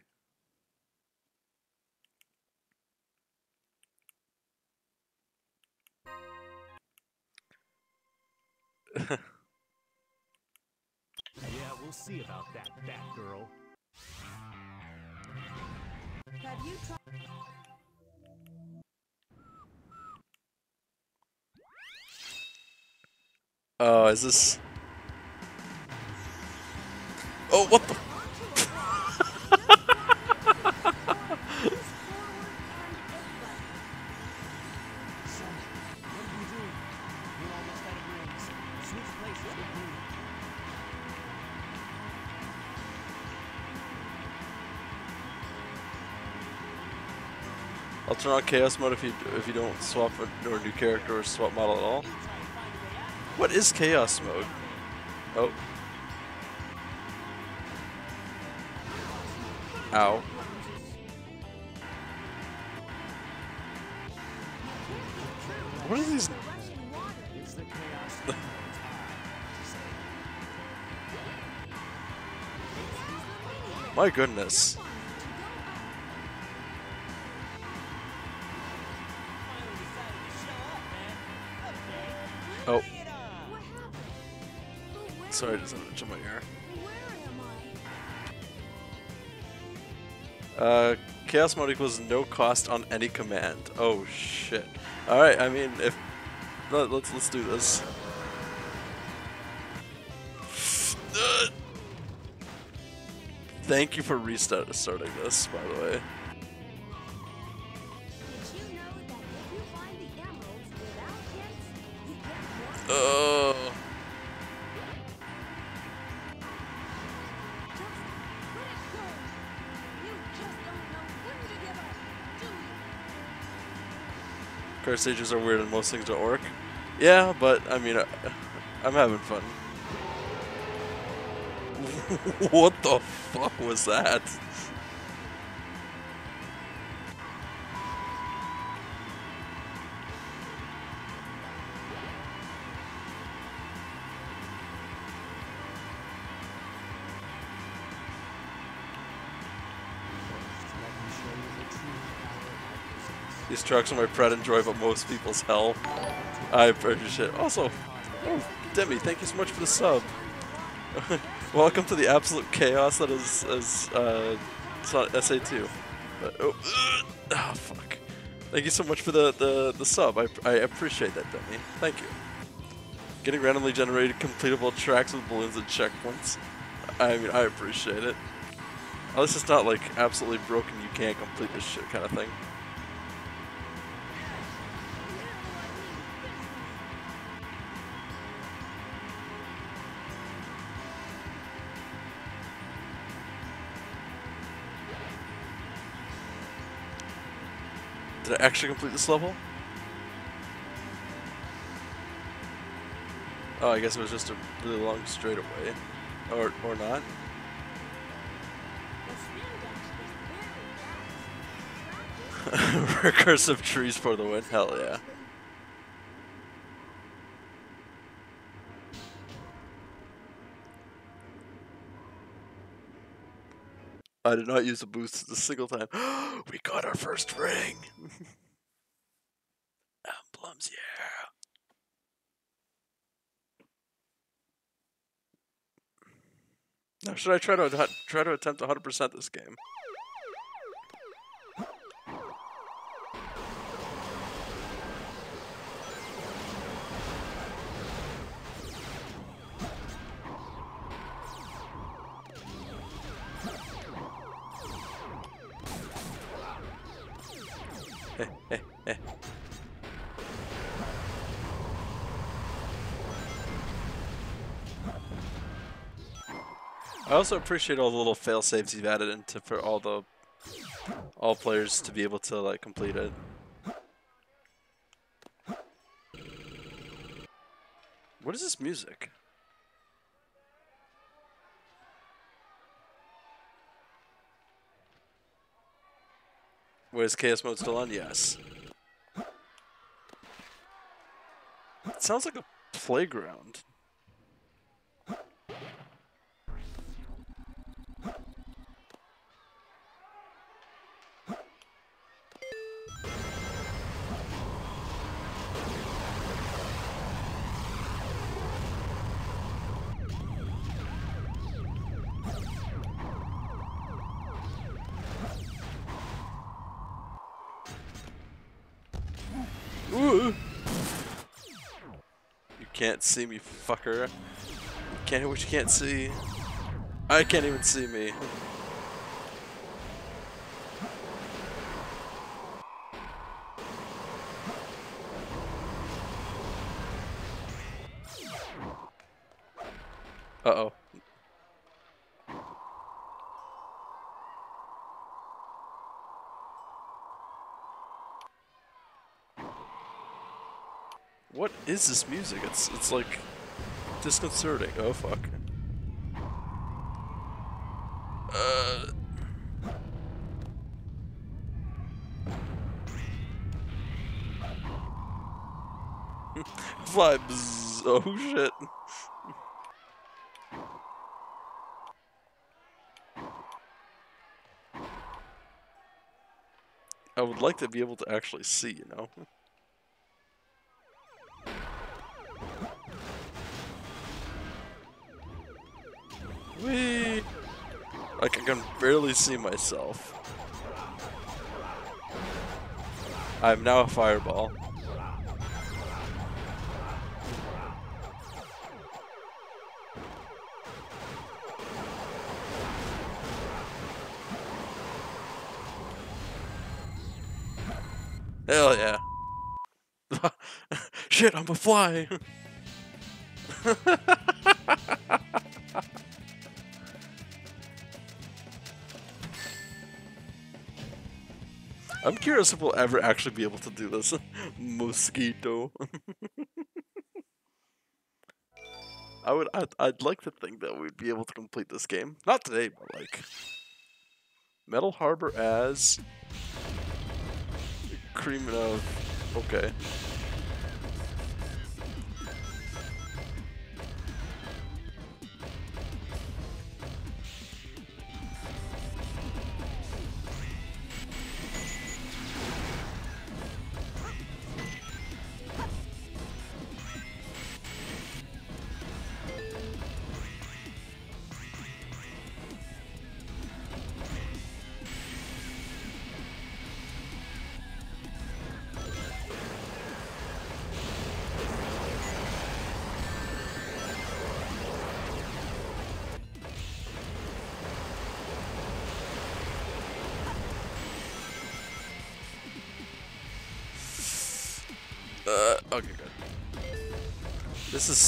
Yeah, we'll see about that, Batgirl. Have you tried? Oh, is this? Oh, what the? I'll on chaos mode if you if you don't swap a, or a new character or swap model at all. What is chaos mode? Oh. Ow. What are these? It's. My goodness. Oh, Sorry, sorry, just an itch in my ear. I? Uh, chaos mode equals no cost on any command. Oh shit. All right, I mean, if let, let's let's do this. Thank you for restarting this, by the way. Card stages are weird and most things don't work. Yeah, but I mean, I, I'm having fun. what the fuck was that? Are my pride and joy, but most people's hell. I appreciate it. Also, oh, Demi, thank you so much for the sub. Welcome to the absolute chaos that is, is uh, it's not SA2. But, oh, ah, fuck. Thank you so much for the, the, the sub. I, I appreciate that, Demi. Thank you. Getting randomly generated completable tracks with balloons and checkpoints. I mean, I appreciate it. At least it's not like absolutely broken, you can't complete this shit kind of thing. Actually complete this level? Oh, I guess it was just a really long straightaway. Or, or not. The spin dash is very fast. Practice Recursive trees for the win. Hell yeah. I did not use a boost a single time. we got our first ring. Emblems, yeah. Now, should I try to try to attempt 100% this game? Also appreciate all the little fail saves you've added into for all the all players to be able to like complete it. What is this music? Is chaos mode still on? Yes. It sounds like a playground. Can't see me, fucker. Can't hear what you can't see. I can't even see me. Uh-oh. What is this music? It's it's like disconcerting. Oh fuck. Uh. Fly. bzz. Oh shit. I would like to be able to actually see, you know. Whee! Like I can barely see myself. I'm now a fireball. Hell yeah. Shit, I'm a fly. I'm curious if we'll ever actually be able to do this. Mosquito. I would, I'd, I'd like to think that we'd be able to complete this game. Not today, but like Metal Harbor as cream of okay.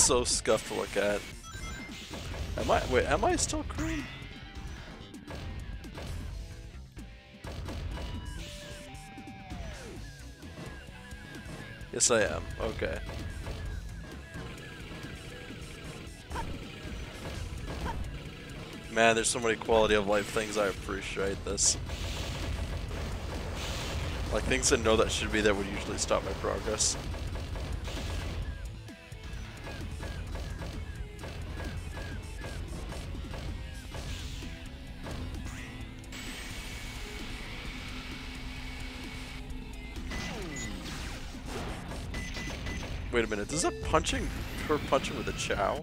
So scuffed to look at. Am I, wait, am I still green? Yes, I am. Okay. Man, there's so many quality of life things I appreciate this. Like things that know that should be there would usually stop my progress. Minute, does a punching her punching with a Chao?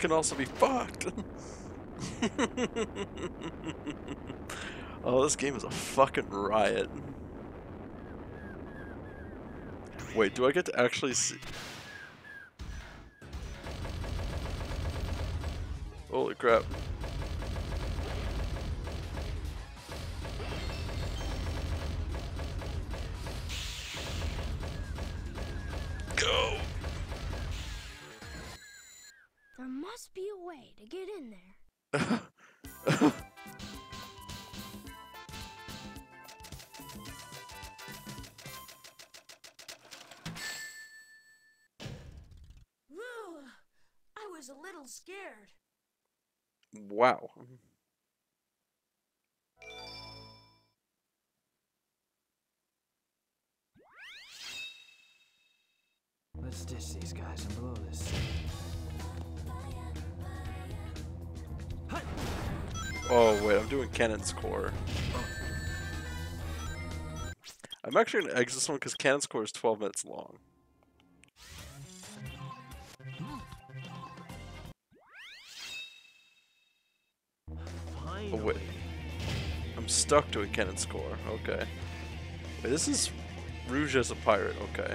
Can also be fucked. oh, this game is a fucking riot. Wait, do I get to actually see? Cannon's Core. I'm actually gonna exit this one because Cannon's Core is 12 minutes long. Oh wait, I'm stuck doing Cannon's Core. Okay. Wait, this is Rouge as a pirate. Okay.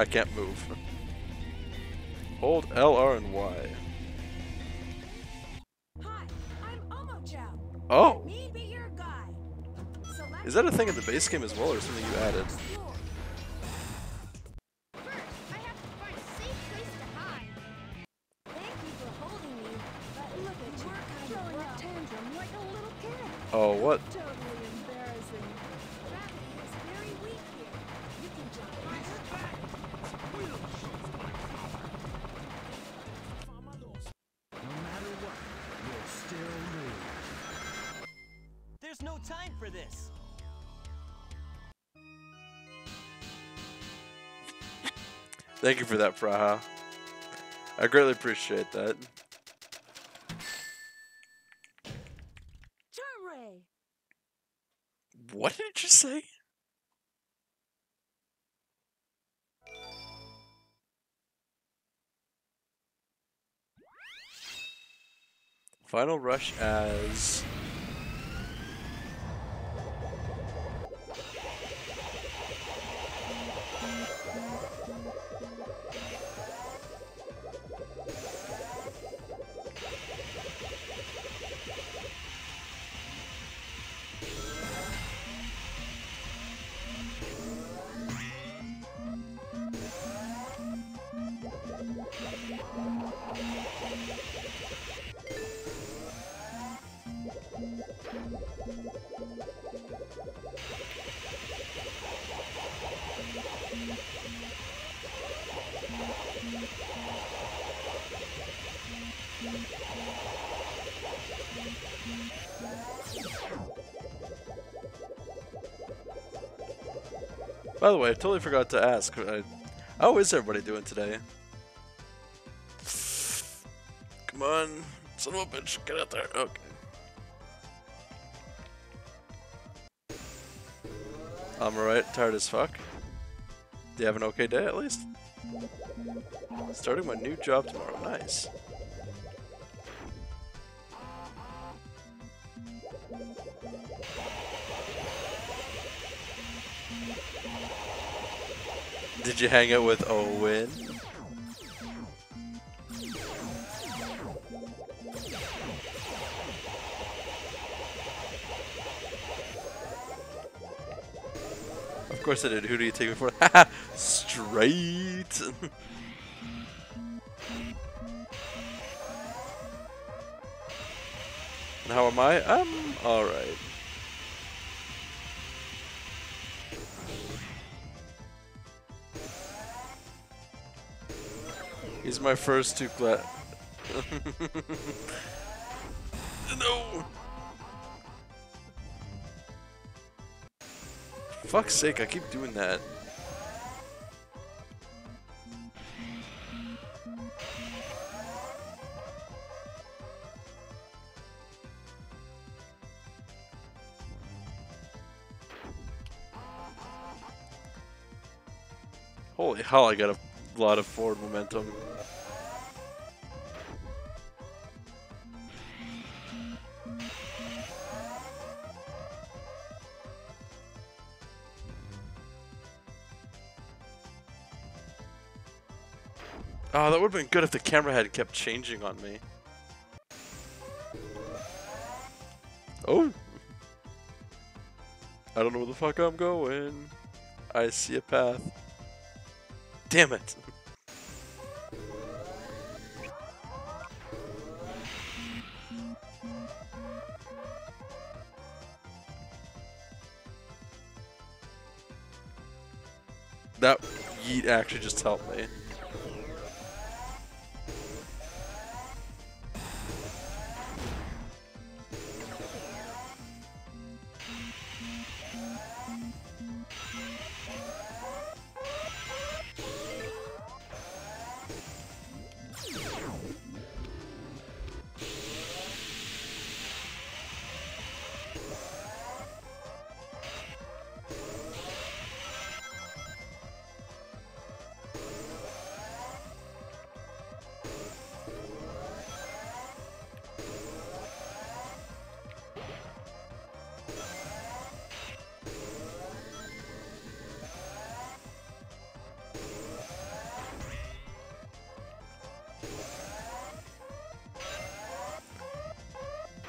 I can't move. Hold L, R, and Y. Hi, I'm. Oh! Me be your guide. Select Is that a thing in the base game as well, or something you added? Thank you for that, Praha. I greatly appreciate that. What did you say? Final Rush as By the way, I totally forgot to ask. I, how is everybody doing today? Come on, son of a bitch, get out there. Okay. I'm alright, tired as fuck. Do you have an okay day at least? Starting my new job tomorrow, nice. Did you hang out with Owen? Of course I did. Who do you take me for? Straight. and how am I? Um, I'm alright. My first two cla- No! Fuck's sake, I keep doing that. Holy hell, I got a lot of forward momentum. Would have been good if the camera had kept changing on me. Oh! I don't know where the fuck I'm going. I see a path. Damn it! That yeet actually just helped me.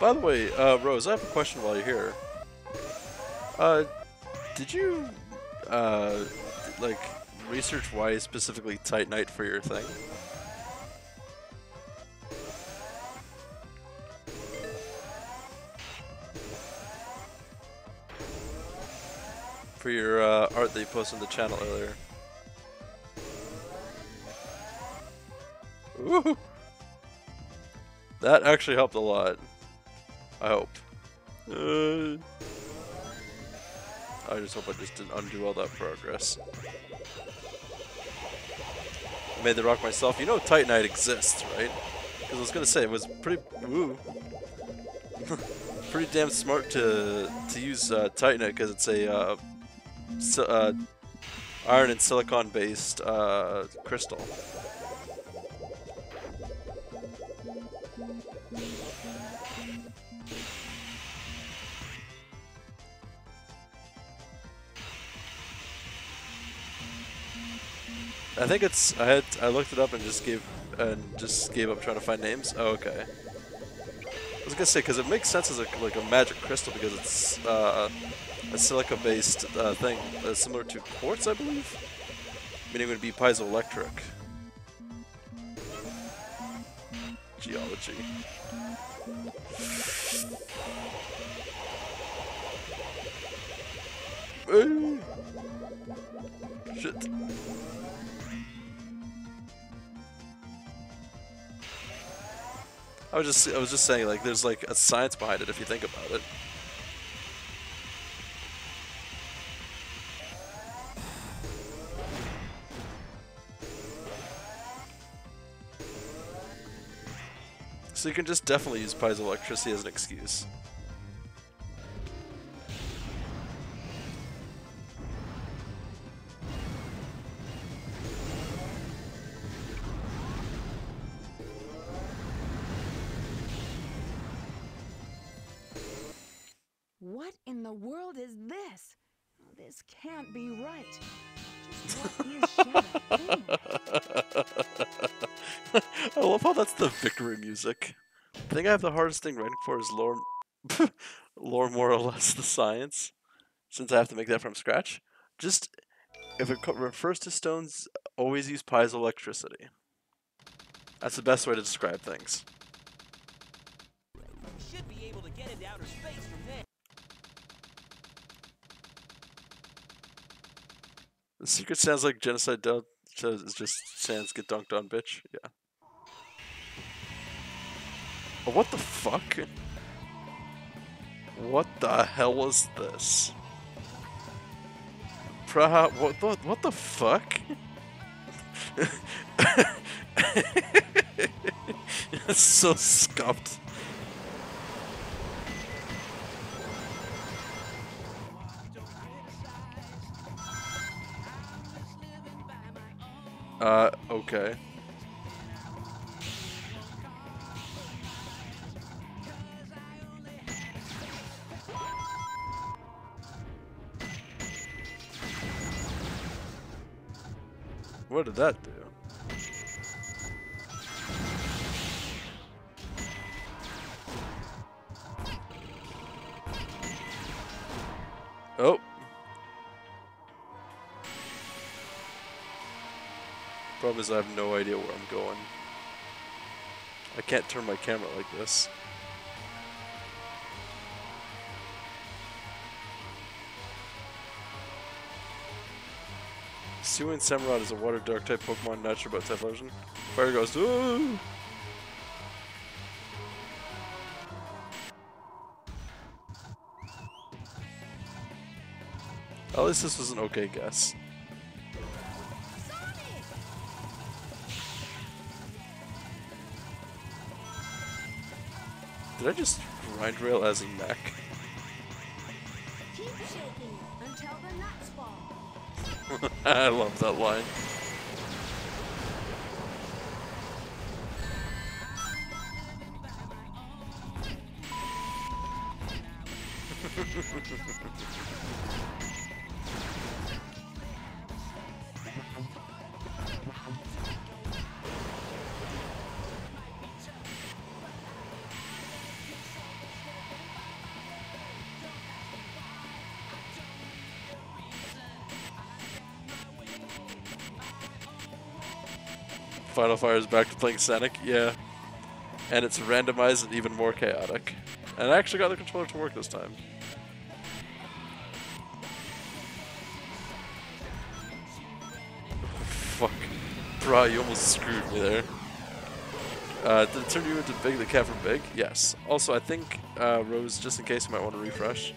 By the way, uh, Rose, I have a question while you're here. Uh, did you, uh, like, research why specifically Tight Titanite for your thing? For your uh, art that you posted on the channel earlier. Ooh! That actually helped a lot. I hope. Uh, I just hope I just didn't undo all that progress. I made the rock myself. You know Titanite exists, right? Because I was gonna say it was pretty, ooh, pretty damn smart to to use uh, Titanite because it's a uh, uh, iron and silicon based uh, crystal. Think it's I had I looked it up and just gave and just gave up trying to find names. Oh, okay. I was gonna say because it makes sense as a, like a magic crystal because it's uh, a silica-based uh, thing uh, similar to quartz, I believe. Meaning it would be piezoelectric. Geology. I was just I was just saying like there's like a science behind it if you think about it. So you can just definitely use piezoelectricity as an excuse. I have the hardest thing writing for is lore, lore more or less the science, since I have to make that from scratch. Just if it refers to stones, always use piezoelectricity. That's the best way to describe things. Should be able to get into outer space from there. The secret sounds like genocide is just sans get dunked on, bitch. Yeah. What the fuck? What the hell was this? Praha, what the, what the fuck? it's so scuffed. Uh, okay. What did that do? Oh. Problem is I have no idea where I'm going. I can't turn my camera like this. Suin Samurott is a water dark type Pokemon, not sure about type version. Fire goes, ooh! At least this was an okay guess. Did I just grind rail as a mech? I love that line. Final Fire is back to playing Sonic, yeah. And it's randomized and even more chaotic. And I actually got the controller to work this time. Fuck. Bro, you almost screwed me there. Uh, did it turn you into Big the Cat from Big? Yes. Also, I think, uh, Rose, just in case you might want to refresh.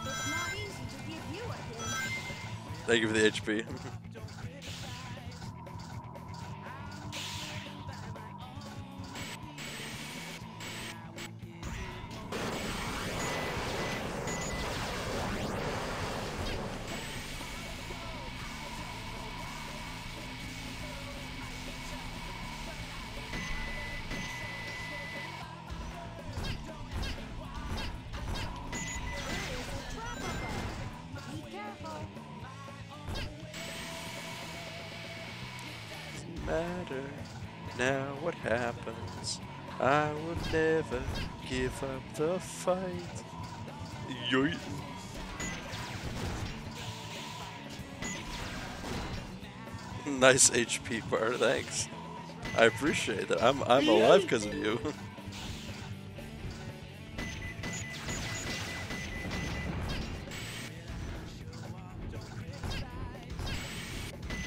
It's not easy to give you a hint. Thank you for the HP. the fight. Yoit. nice HP bar, thanks. I appreciate that. I'm I'm alive because of you.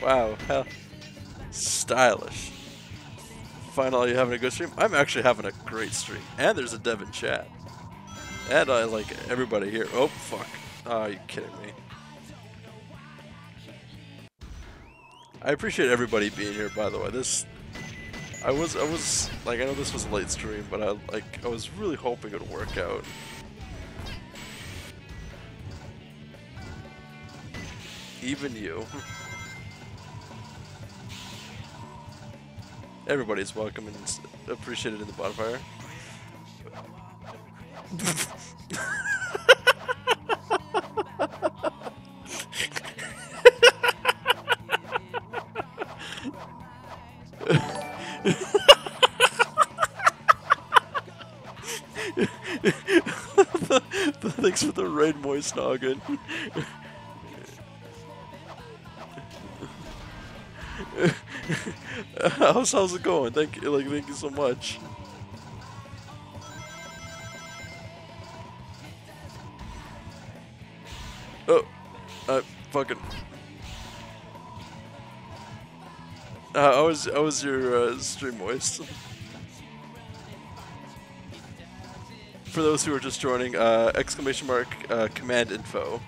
wow, hell, stylish. Finally you having a good stream. I'm actually having a great stream, and there's a dev in chat, and I like everybody here. Oh fuck! Ah, oh, you kidding me? I appreciate everybody being here. By the way, this I was I was like I know this was a late stream, but I like I was really hoping it would work out. Even you. Everybody's welcome and appreciated in the bonfire. Thanks for the red moist noggin. how's how's it going? Thank you, like thank you so much. Uh, how was was your uh, stream, Moist? For those who are just joining, uh, exclamation mark uh, command info.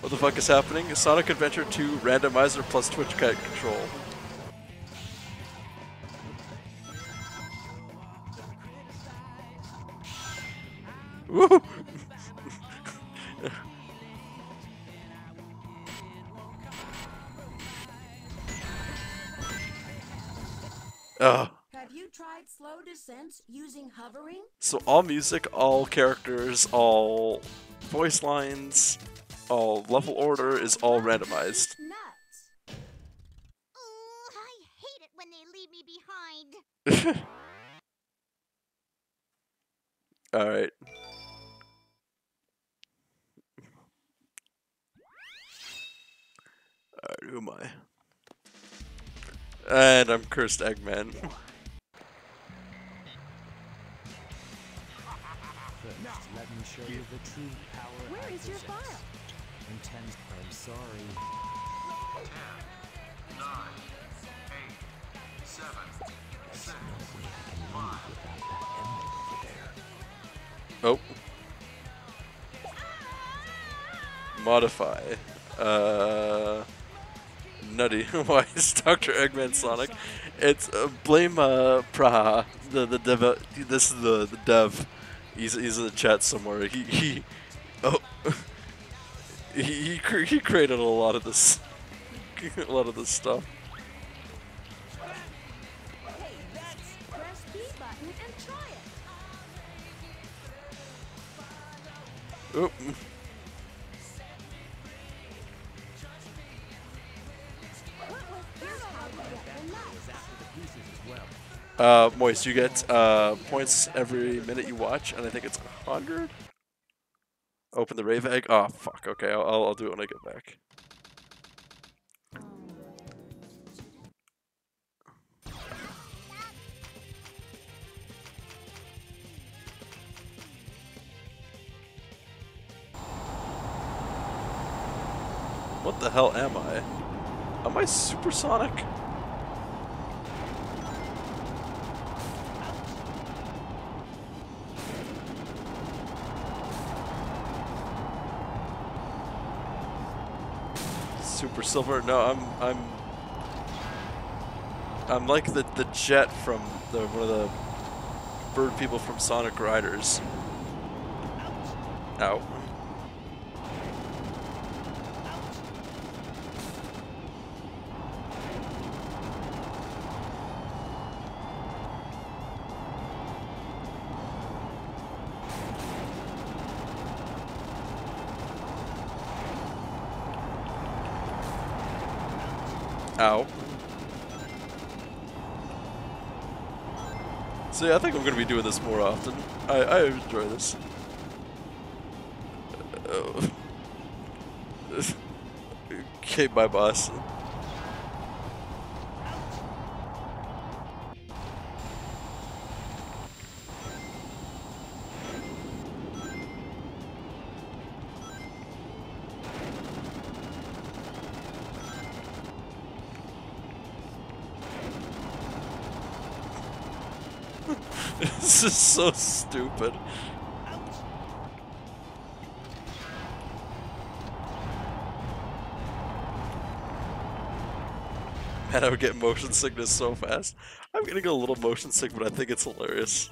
What the fuck is happening? Sonic Adventure 2 randomizer plus Twitch cat control. Using hovering? So all music, all characters, all voice lines, all level order is all randomized. Nuts. Oh, I hate it when they leave me behind. Alright. Alright, who am I? And I'm Cursed Eggman. Show you the true power Where I is your file? Intense. I'm sorry. There's no way I can leave without that emerald over there. Oh. Modify. Uh. Nutty. Why is Dr. Eggman Sonic? It's uh, blame uh, Praha, the the dev. This is the the dev. He's he's in the chat somewhere. He he. Oh. he he, cre- he created a lot of this. a lot of this stuff. Hey, Uh, Moist, you get uh, points every minute you watch, and I think it's 100? Open the Rave Egg? Oh, fuck. Okay, I'll, I'll do it when I get back. What the hell am I? Am I supersonic? Super Silver? No, I'm I'm I'm like the the jet from the one of the bird people from Sonic Riders. Ow. I think I'm gonna be doing this more often. I, I enjoy this. Uh, okay, bye boss. So stupid. Man, I would get motion sickness so fast. I'm getting a little motion sick, but I think it's hilarious.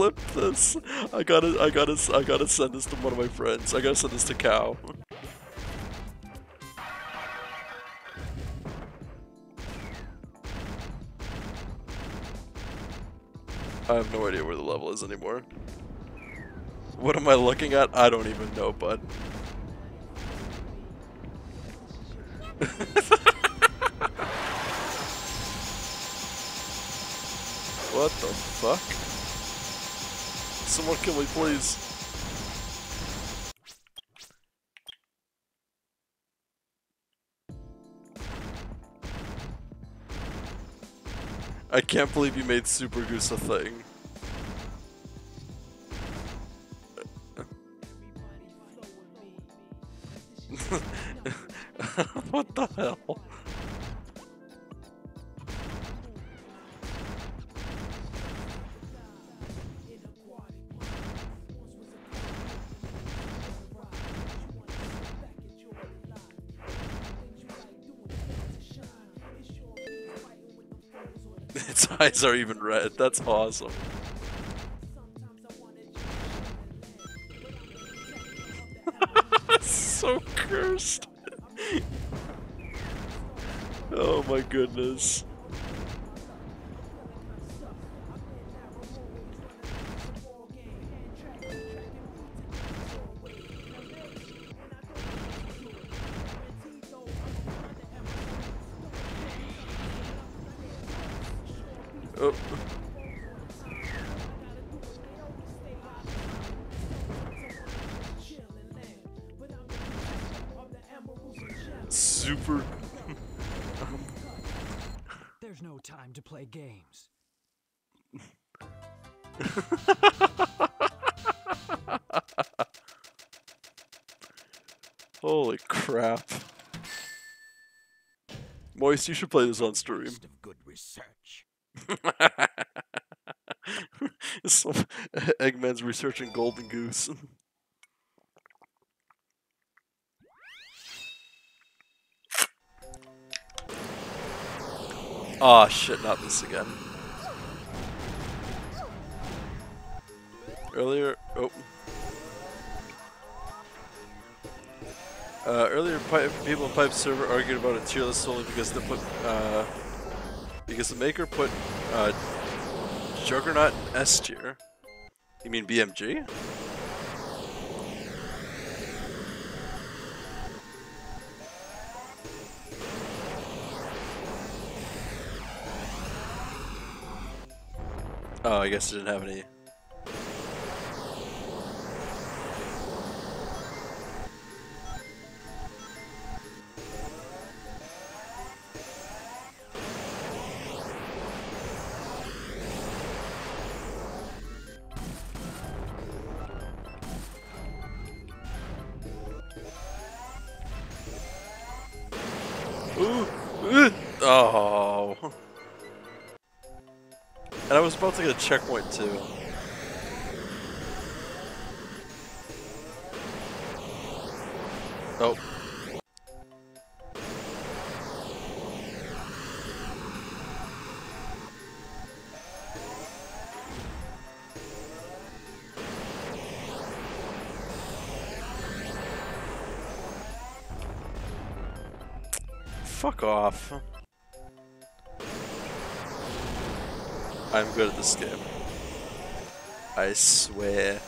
Clipped this. I gotta, I gotta, I gotta send this to one of my friends. I gotta send this to Cow. I have no idea where the level is anymore. What am I looking at? I don't even know, bud. what the fuck? Someone kill me, please. I can't believe you made Super Goose a thing. what the hell? Eyes are even red. That's awesome. so cursed. oh my goodness. Moist, you should play this on stream. Of good research. so, Eggman's researching Golden Goose. Aw, oh, ah, shit, not this again. Earlier, oh. Uh, earlier, people in Pipe server argued about a tier list solely because they put, uh, because the maker put, uh, Juggernaut in S tier. You mean BMG? Oh, I guess it didn't have any. Checkpoint too. Oh. Fuck off. I'm good at this game. I swear.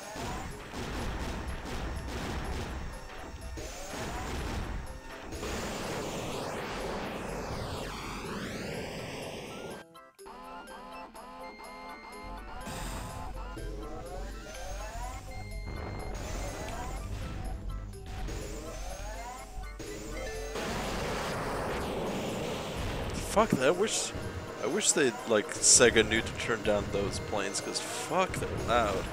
Fuck that, I wish they like Sega knew to turn down those planes because fuck they're loud.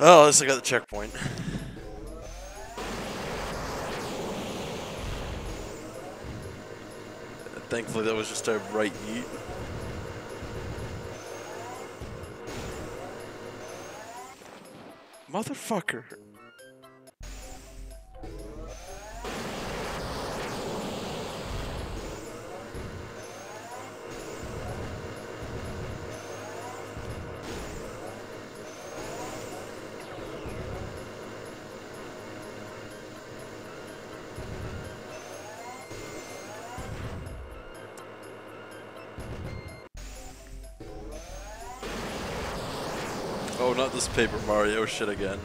Oh, at least I got the checkpoint. Thankfully that was just a right yeet. Motherfucker. This Paper Mario shit again.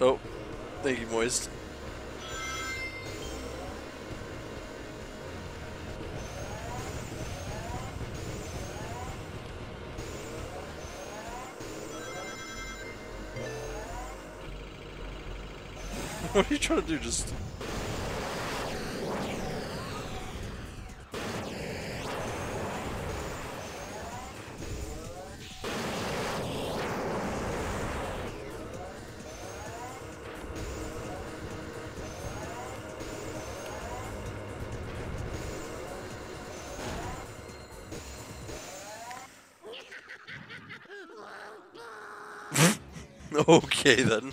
Oh, thank you, Moist. what are you trying to do? Just. Okay then.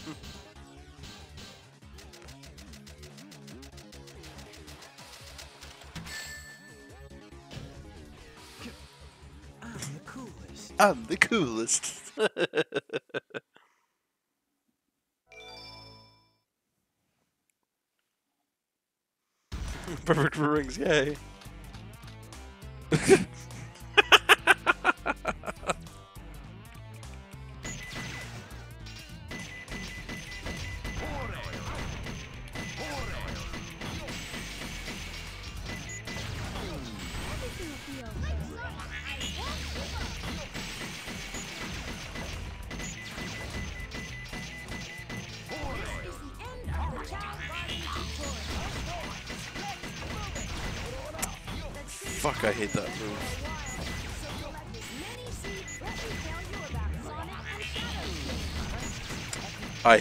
I'm the coolest. Perfect for rings, yay.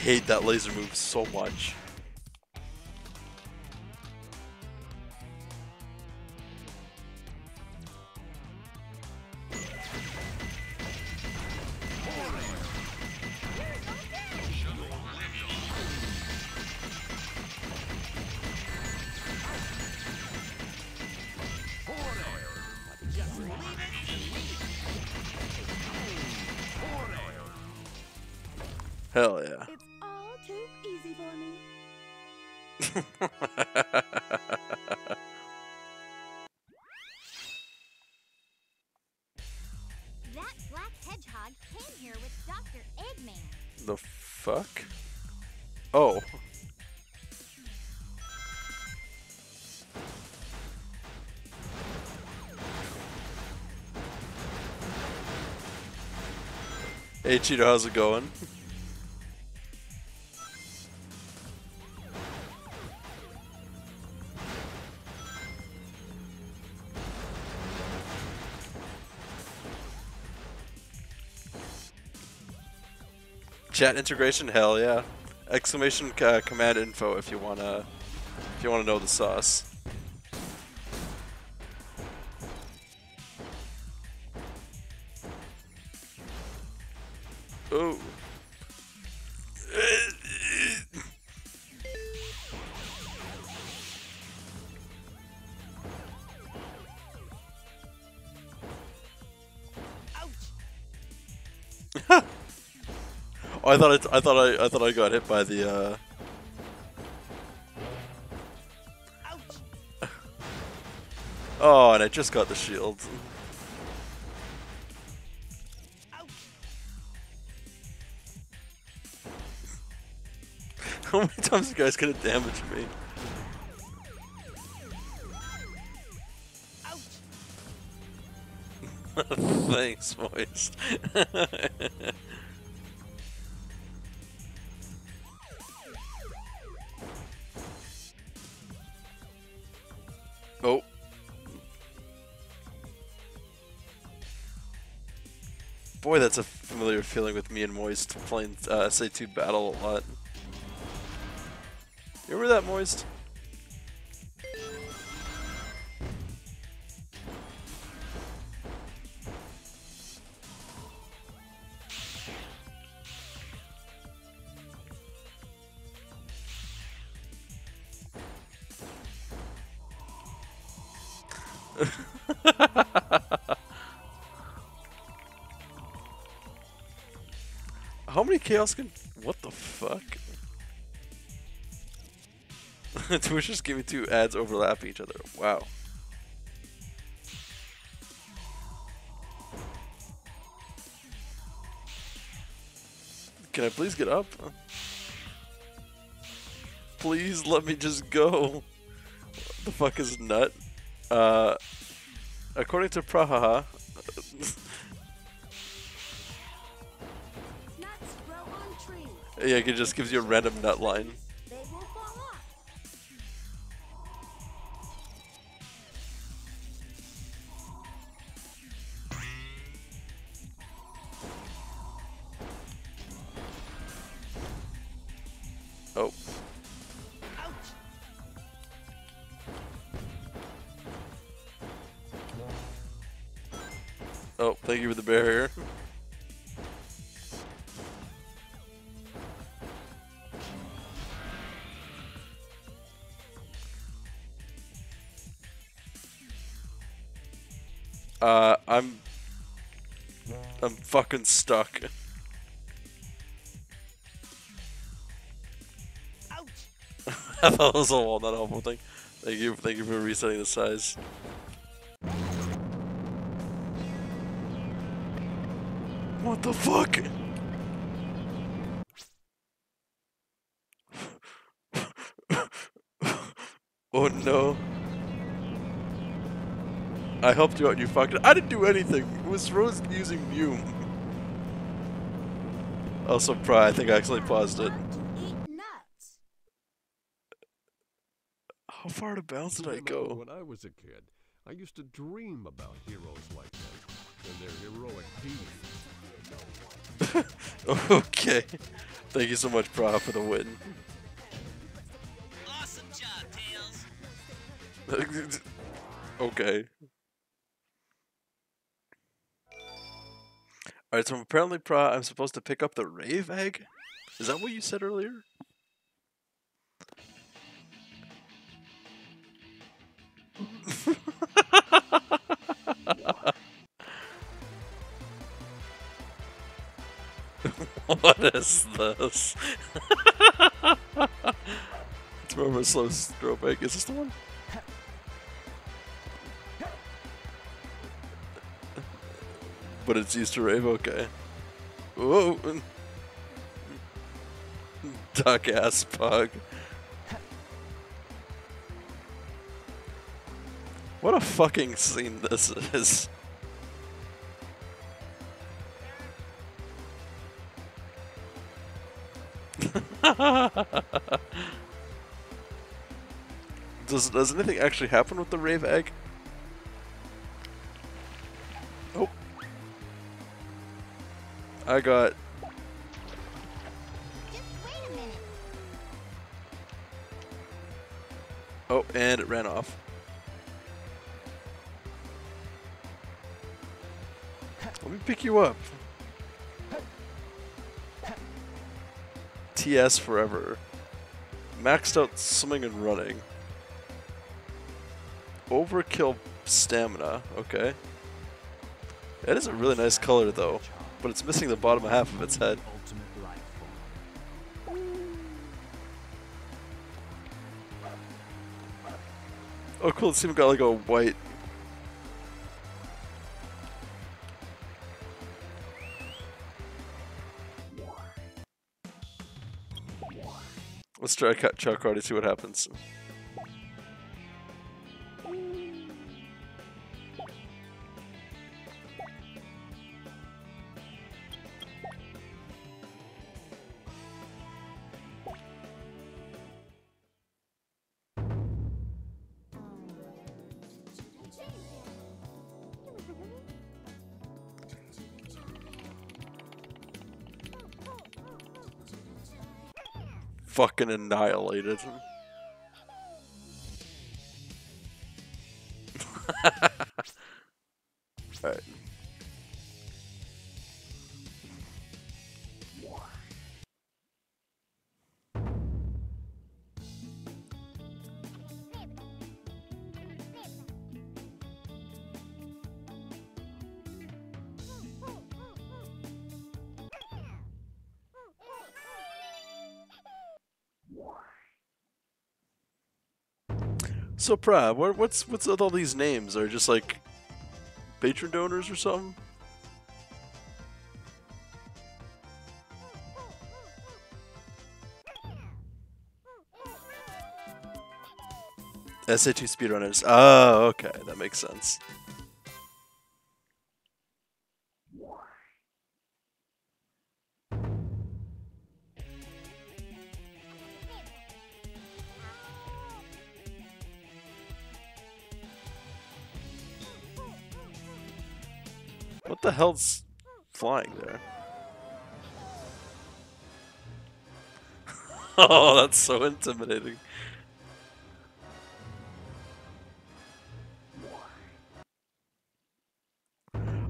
Hate that laser move so much. Hey Cheeto, how's it going? Chat integration, hell yeah! Exclamation uh, command info if you wanna if you wanna know the sauce. I thought I, I thought I, I thought I got hit by the. Uh... Oh, and I just got the shield. How many times you guys gonna damage me? Thanks, Moist. oh. Boy, that's a familiar feeling with me and Moist playing uh, SA2 Battle a lot. You remember that, Moist? Chaos can? What the fuck? Twitch just me two ads overlapping each other. Wow. Can I please get up? Please let me just go. What the fuck is nut? Uh, according to Prahaha, yeah, it just gives you a random nut line. Fucking stuck. It was a a helpful thing. Thank you, thank you for resetting the size. What the fuck? oh no. I helped you out, you fucked it. I didn't do anything. It was Rose using Mew. Also, Pry, I think I actually paused it. How far to bounce did I go? When I was a kid, I used to dream about heroes like that and their heroic deeds. okay. Thank you so much, Pra, for the win. Awesome job, Tails. okay. Alright, so apparently, Pra, I'm supposed to pick up the Rave Egg? Is that what you said earlier? what is this? it's more of a slow stroke egg. Is this the one? But it's to rave, okay. Whoa! Duck ass pug. What a fucking scene this is. does does anything actually happen with the rave egg? I got. Oh, and it ran off. Let me pick you up. TS forever. Maxed out swimming and running. Overkill stamina, okay. That is a really nice color though, but it's missing the bottom half of its head. Oh cool, it even got like a white... Let's try a cut Chao to see what happens. Fucking annihilated. So, Prav, what, what's what's with all these names? Are just like patron donors or something? SA2 speedrunners. Oh, okay, that makes sense. Hell's flying there? oh, that's so intimidating.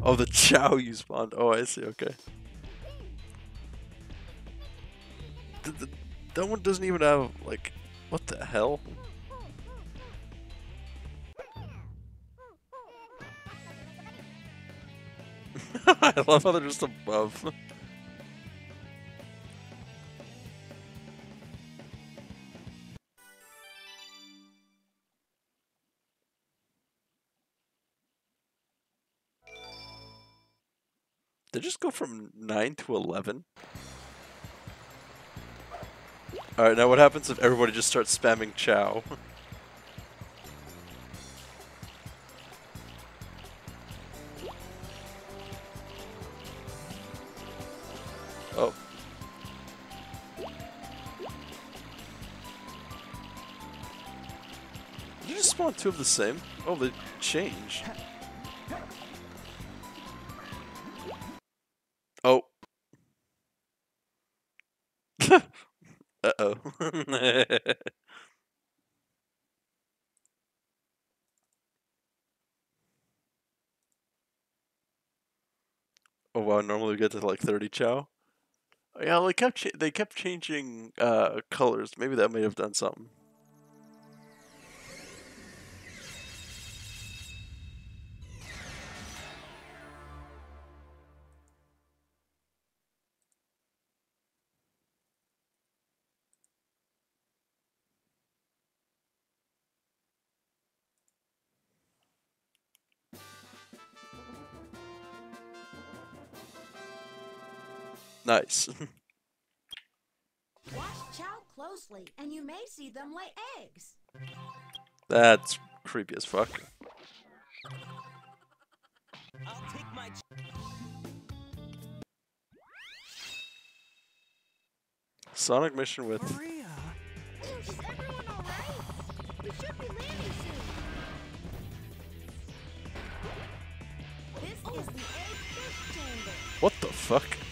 Oh, the Chao you spawned. Oh, I see. Okay. Th- th- that one doesn't even have like, what the hell? I love how they're just above. They just go from 9 to 11? Alright, now what happens if everybody just starts spamming Chao? two of the same? Oh, they change. Oh. Uh-oh. oh wow, normally we get to like 30 Chao. Yeah, they kept they kept changing uh, colors. Maybe that may have done something. Nice. Watch Chao closely, and you may see them lay eggs. That's creepy as fuck. I'll take my. Sonic mission with Is everyone alright? We should be landing soon. This is the egg fish chamber. what the fuck?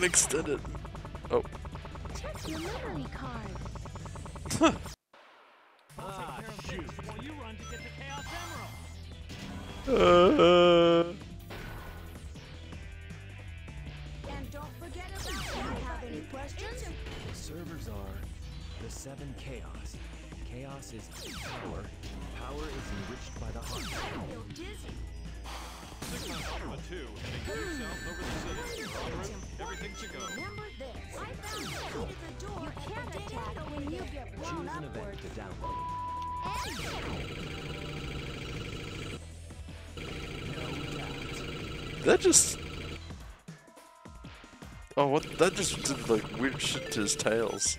Can extend it. just... Oh, what? That just did, like, weird shit to his tails.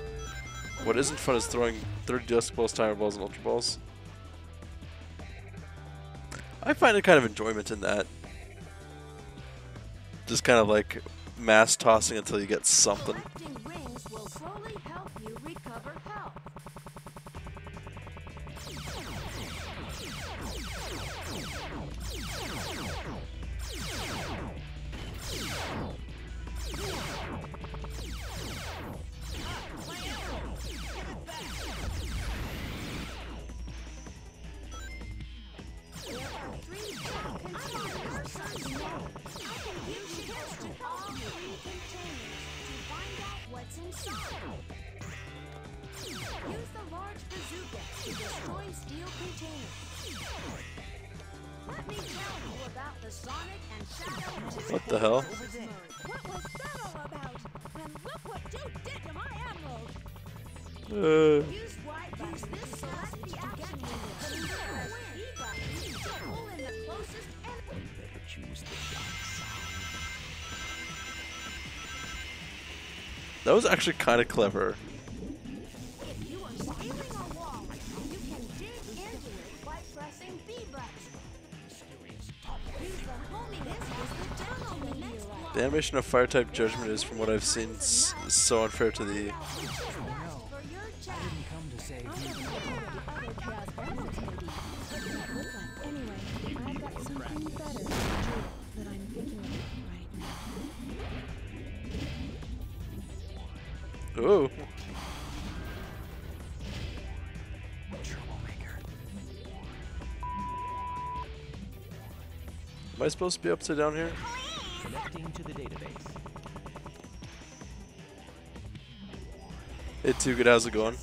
What isn't fun is throwing 30 disc balls, timer balls, and ultra balls. I find a kind of enjoyment in that. Just kind of like mass tossing until you get something. was actually kind of clever. The animation of Fire-type Judgment is, from what I've seen, so unfair to the supposed to be upside down here? Connecting to the database. It too good, how's it going?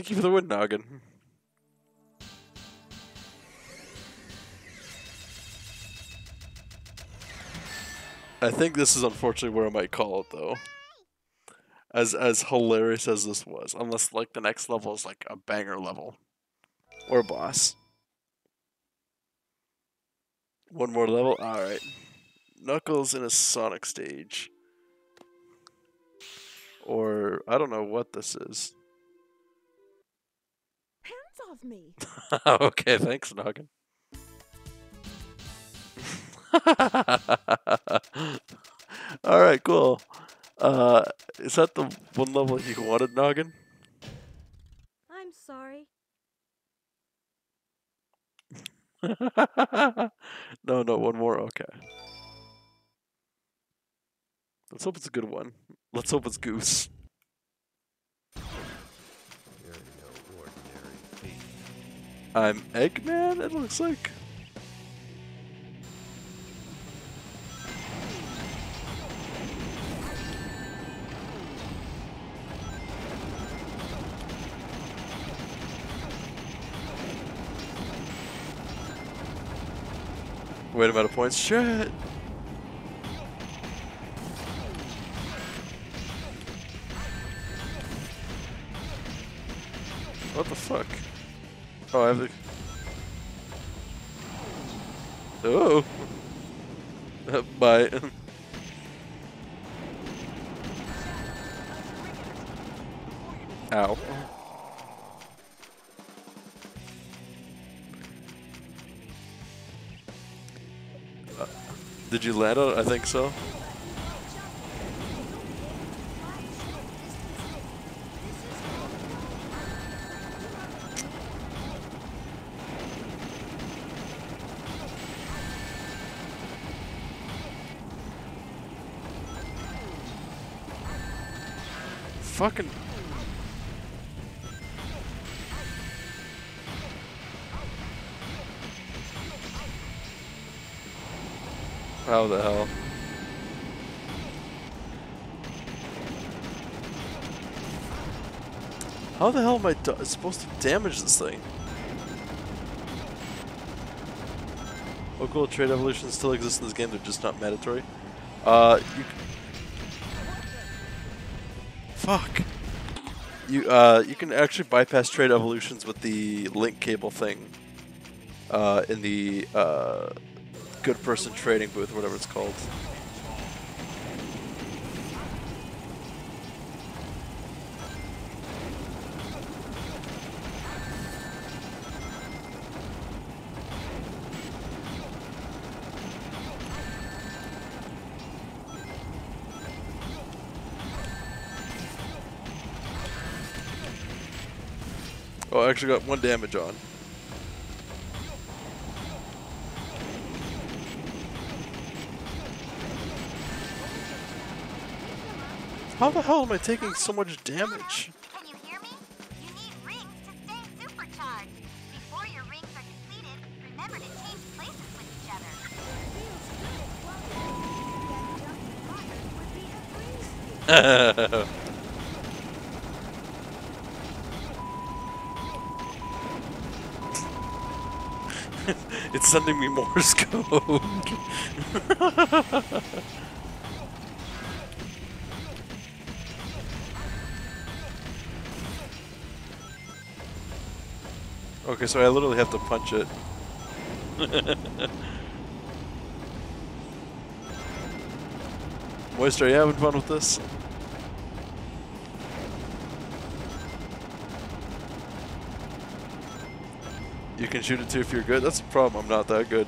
Thank you for the wood Noggin. I think this is unfortunately where I might call it, though. As as hilarious as this was, unless like the next level is like a banger level, or a boss. One more level. All right. Knuckles in a Sonic stage. Or I don't know what this is. Off me. okay, thanks, Noggin. All right, cool. Uh, is that the one level you wanted, Noggin? I'm sorry. no, no, one more. Okay. Let's hope it's a good one. Let's hope it's Goose. I'm Eggman. It looks like. Wait a minute, points. Shit. What the fuck? Oh, have. Oh. Bye. Ow. Uh, Did you land on it? I think so. Fucking. How the hell? How the hell am I supposed to damage this thing? Oh cool, trade evolutions still exist in this game, they're just not mandatory. Uh, Fuck. You, uh, you can actually bypass trade evolutions with the link cable thing. Uh, in the, uh, good person trading booth, whatever it's called. Actually got one damage on. How the hell am I taking so much damage? Can you hear sending me Morse code. okay, so I literally have to punch it. Moist, are you having fun with this? Can shoot it too if you're good. That's the problem. I'm not that good.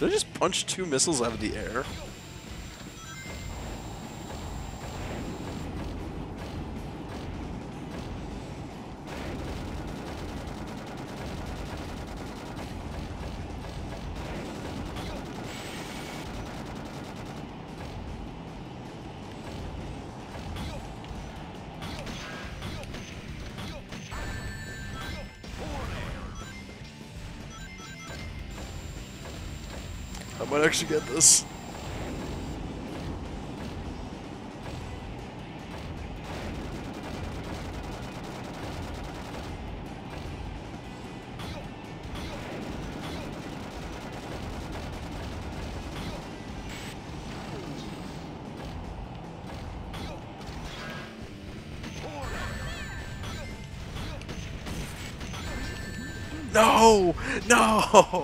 Did I just punch two missiles out of the air? Actually get this. No! No!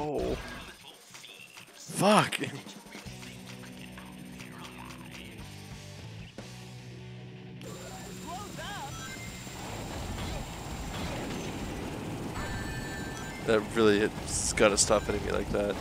It's gotta stop hitting me like that.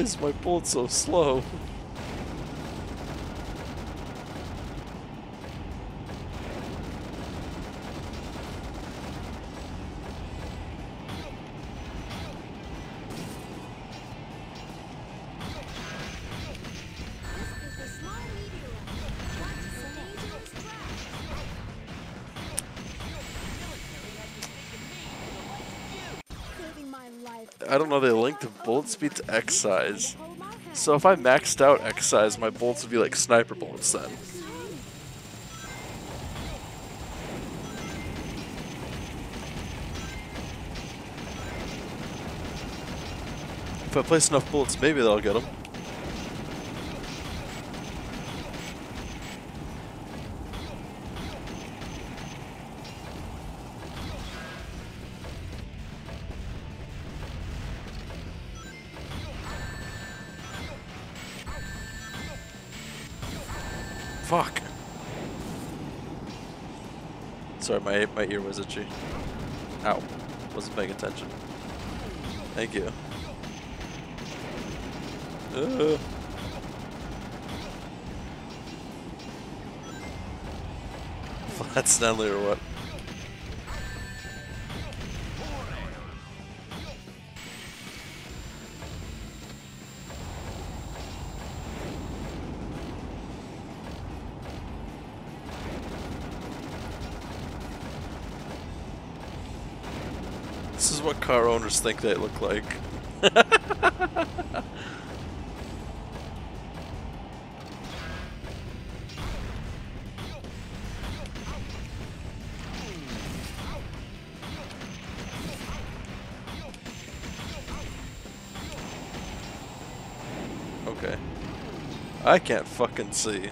Why is my bullet so slow? Linked bullet speed to X size. So if I maxed out X size, my bullets would be like sniper bullets then. If I place enough bullets, maybe that'll get them. Sorry, my my ear was. Ow. Wasn't paying attention. Thank you. Uh. Flat Stanley or what? Car think they look like. okay. I can't fucking see.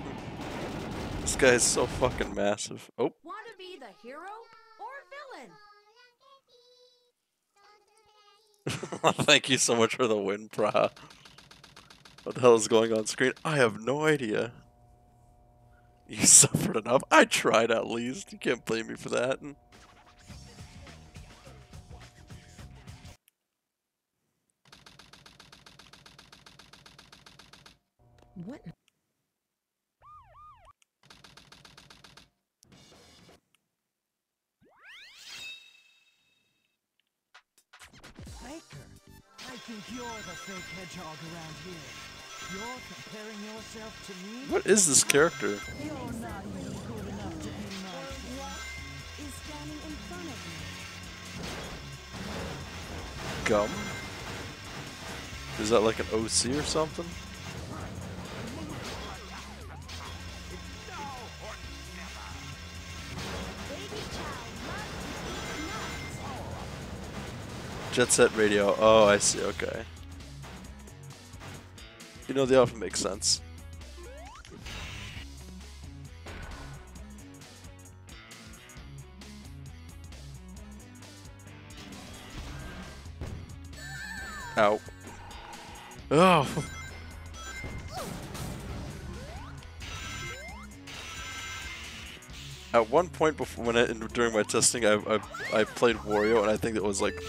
This guy is so fucking massive. Oh. Want to be the hero Thank you so much for the win, Pra. What the hell is going on screen? I have no idea. You suffered enough. I tried at least. You can't blame me for that. Think you're the fake hedgehog around here. You're comparing yourself to me? What is this character? You're not good enough to be my What is standing in front of me? Gum? Is that like an OC or something? Jet Set Radio. Oh, I see. Okay. You know, they often make sense. Ow. Oh. At one point before, when I, during my testing, I, I I played Wario, and I think it was like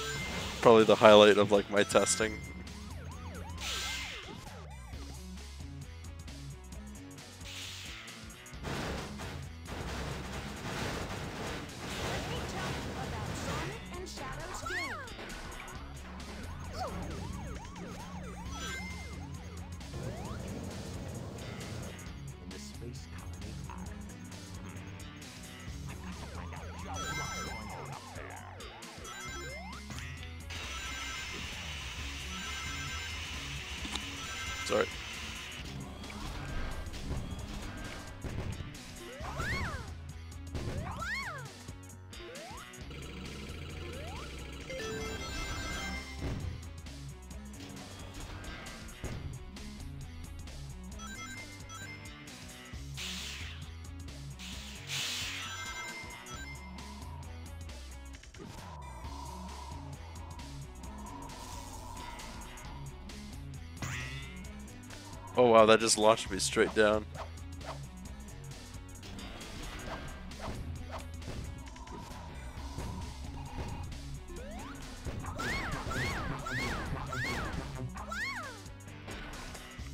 probably the highlight of like my testing. Wow, that just launched me straight down.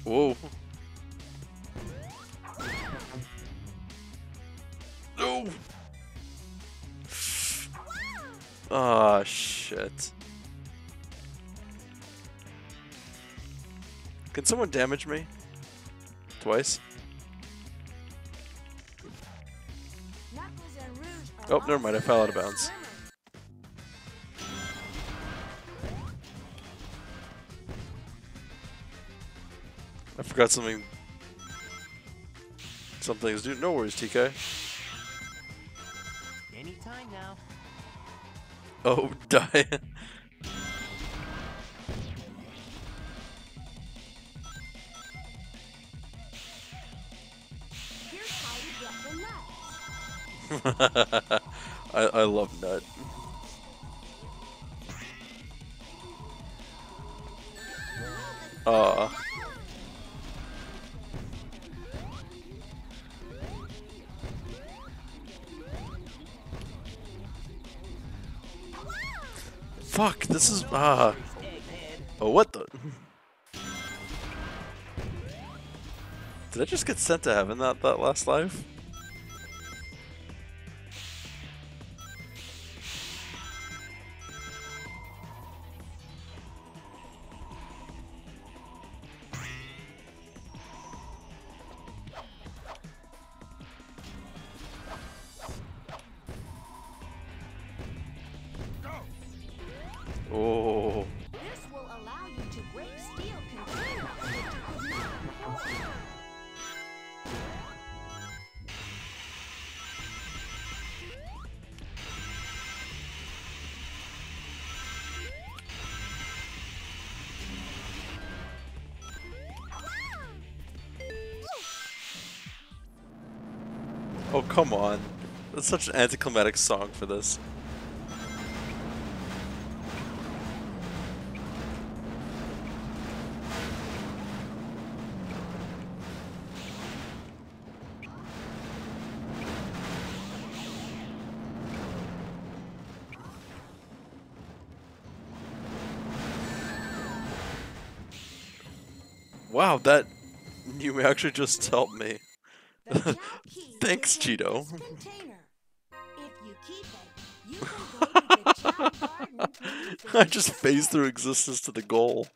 Whoa. No. Ah, shit. Can someone damage me? Twice? Knuckles and Rouge are Oh, never mind, I fell out of bounds. I forgot something. Some things do. No worries, TK. Anytime now. Oh, die. Love Nut. Aw. Fuck, this is ah. Oh, what the? Did I just get sent to heaven that that last life? Oh, come on. That's such an anticlimactic song for this. Wow, that you actually just helped me. The jump key Thanks, Cheeto. this container. If you keep it, you can go to the Chao Garden to do I just just phased through existence to the goal.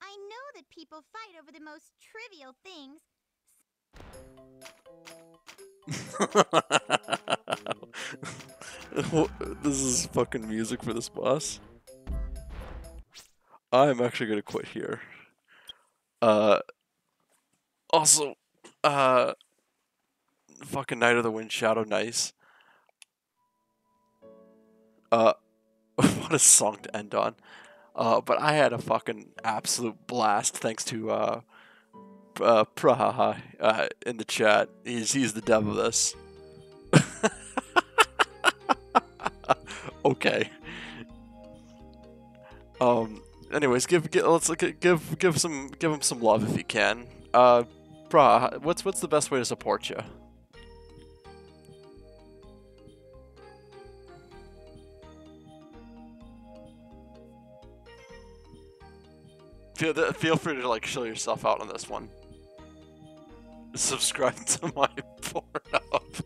I know that people fight over the most trivial things. this is fucking music for this boss. I'm actually gonna quit here. Uh. Also, uh. Fucking Knight of the Wind Shadow Nice. Uh. what a song to end on. Uh, but I had a fucking absolute blast thanks to, uh. Uh, Prahaha, uh, in the chat. He's, he's the dev of this. okay. Um. Anyways, give, give let's look at give give some give him some love if you can. Uh, Bra, what's what's the best way to support you? Feel th- feel free to like show yourself out on this one. Subscribe to my Pornhub.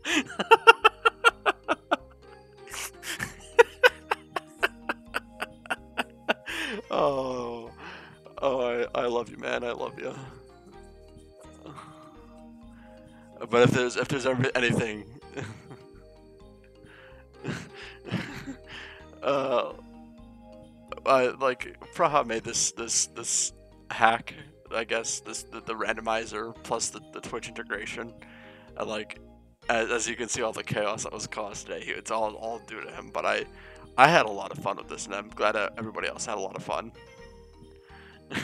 oh, oh, I, I love you, man. I love you. But if there's if there's ever anything, uh, uh, like Praha made this this this hack, I guess this the, the randomizer plus the, the Twitch integration, and like as, as you can see all the chaos that was caused today, it's all all due to him. But I I had a lot of fun with this, and I'm glad everybody else had a lot of fun.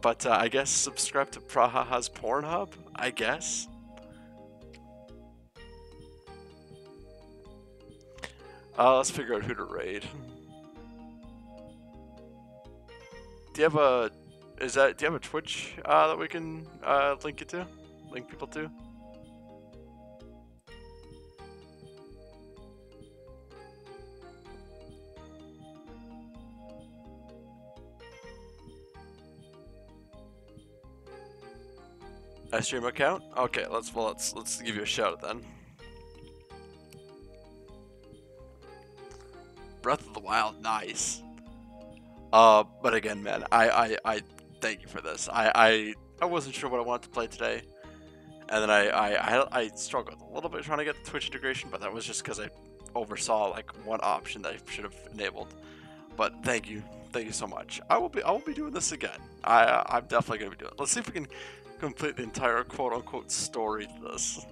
but uh, I guess subscribe to Prahaha's Pornhub. I guess. Uh, let's figure out who to raid. Do you have a? Is that? Do you have a Twitch uh, that we can uh, link it to? Link people to? A stream account? Okay, let's well let's let's give you a shout out then. Breath of the Wild, nice. Uh, but again, man, I, I, I thank you for this. I, I, I wasn't sure what I wanted to play today, and then I, I, I, I struggled a little bit trying to get the Twitch integration, but that was just because I oversaw like one option that I should have enabled. But thank you, thank you so much. I will be, I will be doing this again. I, I'm definitely gonna be doing. it. Let's see if we can complete the entire quote unquote story to this.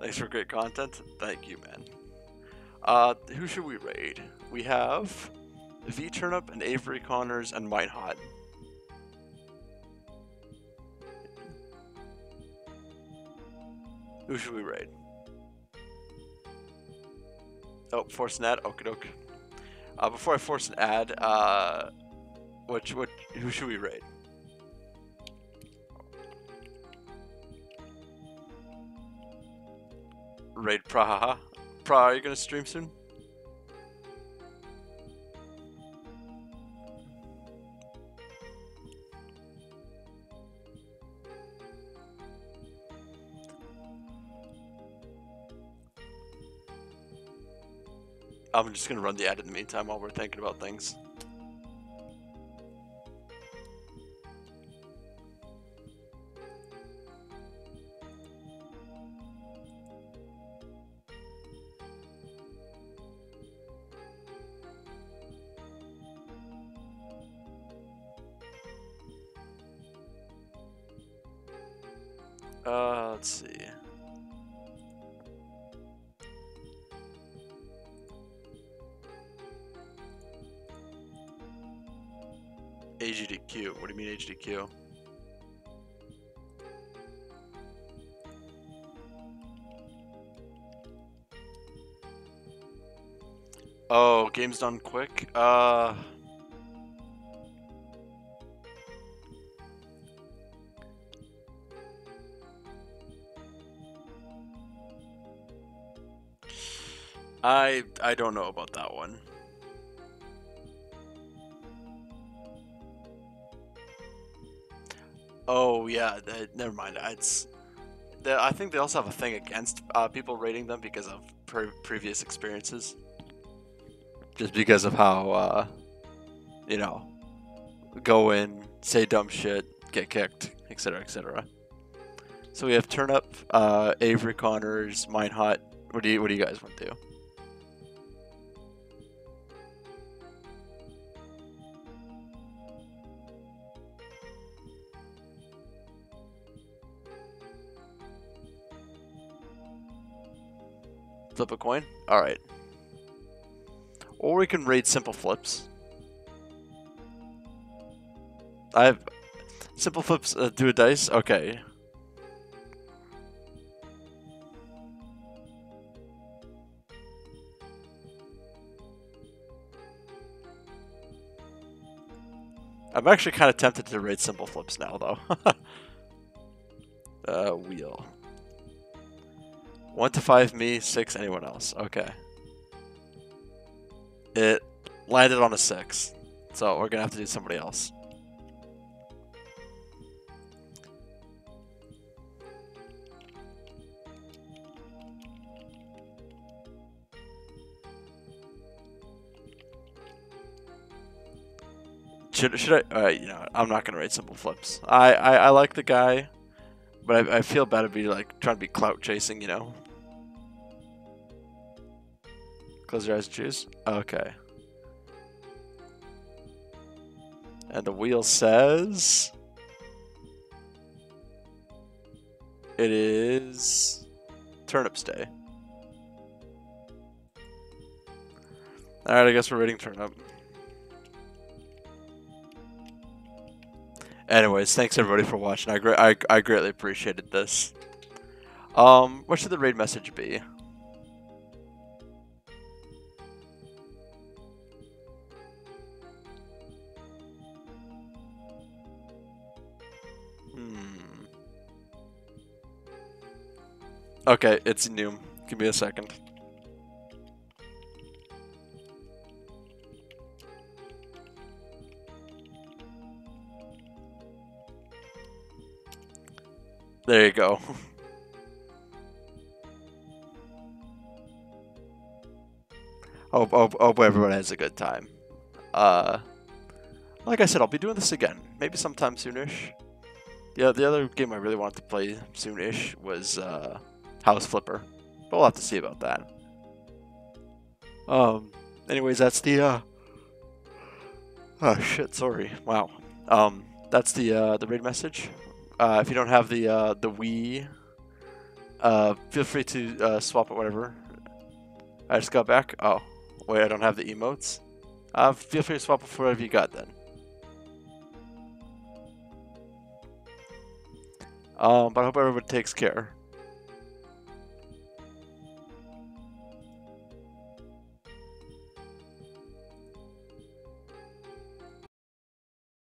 Thanks for great content. Thank you, man. Uh, who should we raid? We have V Turnip and Avery Connors and Minehot. Who should we raid? Oh, force an ad. Okay, doke. Uh, before I force an ad, uh, which, what, who should we raid? Raid Praha. Pra, are you gonna stream soon? I'm just gonna run the ad in the meantime while we're thinking about things. Done quick. Uh. I I don't know about that one. Oh yeah, never mind. It's I think they also have a thing against uh, people rating them because of pre- previous experiences. Just because of how uh, you know, go in, say dumb shit, get kicked, etc., etc. So we have Turnip, uh, Avery Connors, Minehot. What do you What do you guys want to do? Flip a coin? Alright. Or we can raid simple flips. I have simple flips uh, do a dice? Okay. I'm actually kind of tempted to raid simple flips now, though. uh, wheel. One to five me, six anyone else. Okay. It landed on a six. So we're gonna have to do somebody else. Should, should I? You know, I'm not gonna rate simple flips. I, I, I like the guy, but I, I feel bad to be like trying to be clout chasing. You know. Close your eyes choose. Okay. And the wheel says it is Turnips Day. Alright, I guess we're rating Turnip. Anyways, thanks everybody for watching. I, I, I greatly appreciated this. Um, what should the raid message be? Okay, it's Noom. Give me a second. There you go. hope, hope, hope everyone has a good time. Uh, like I said, I'll be doing this again. Maybe sometime soonish. Yeah, the other game I really wanted to play soonish was uh, House Flipper. But we'll have to see about that. Um, anyways, that's the, uh... Oh, shit, sorry. Wow. Um, that's the, uh, the raid message. Uh, if you don't have the, uh, the Wii, uh, feel free to, uh, swap it, whatever. I just got back. Oh, wait, I don't have the emotes. Uh, feel free to swap it for whatever you got then. Um, but I hope everybody takes care.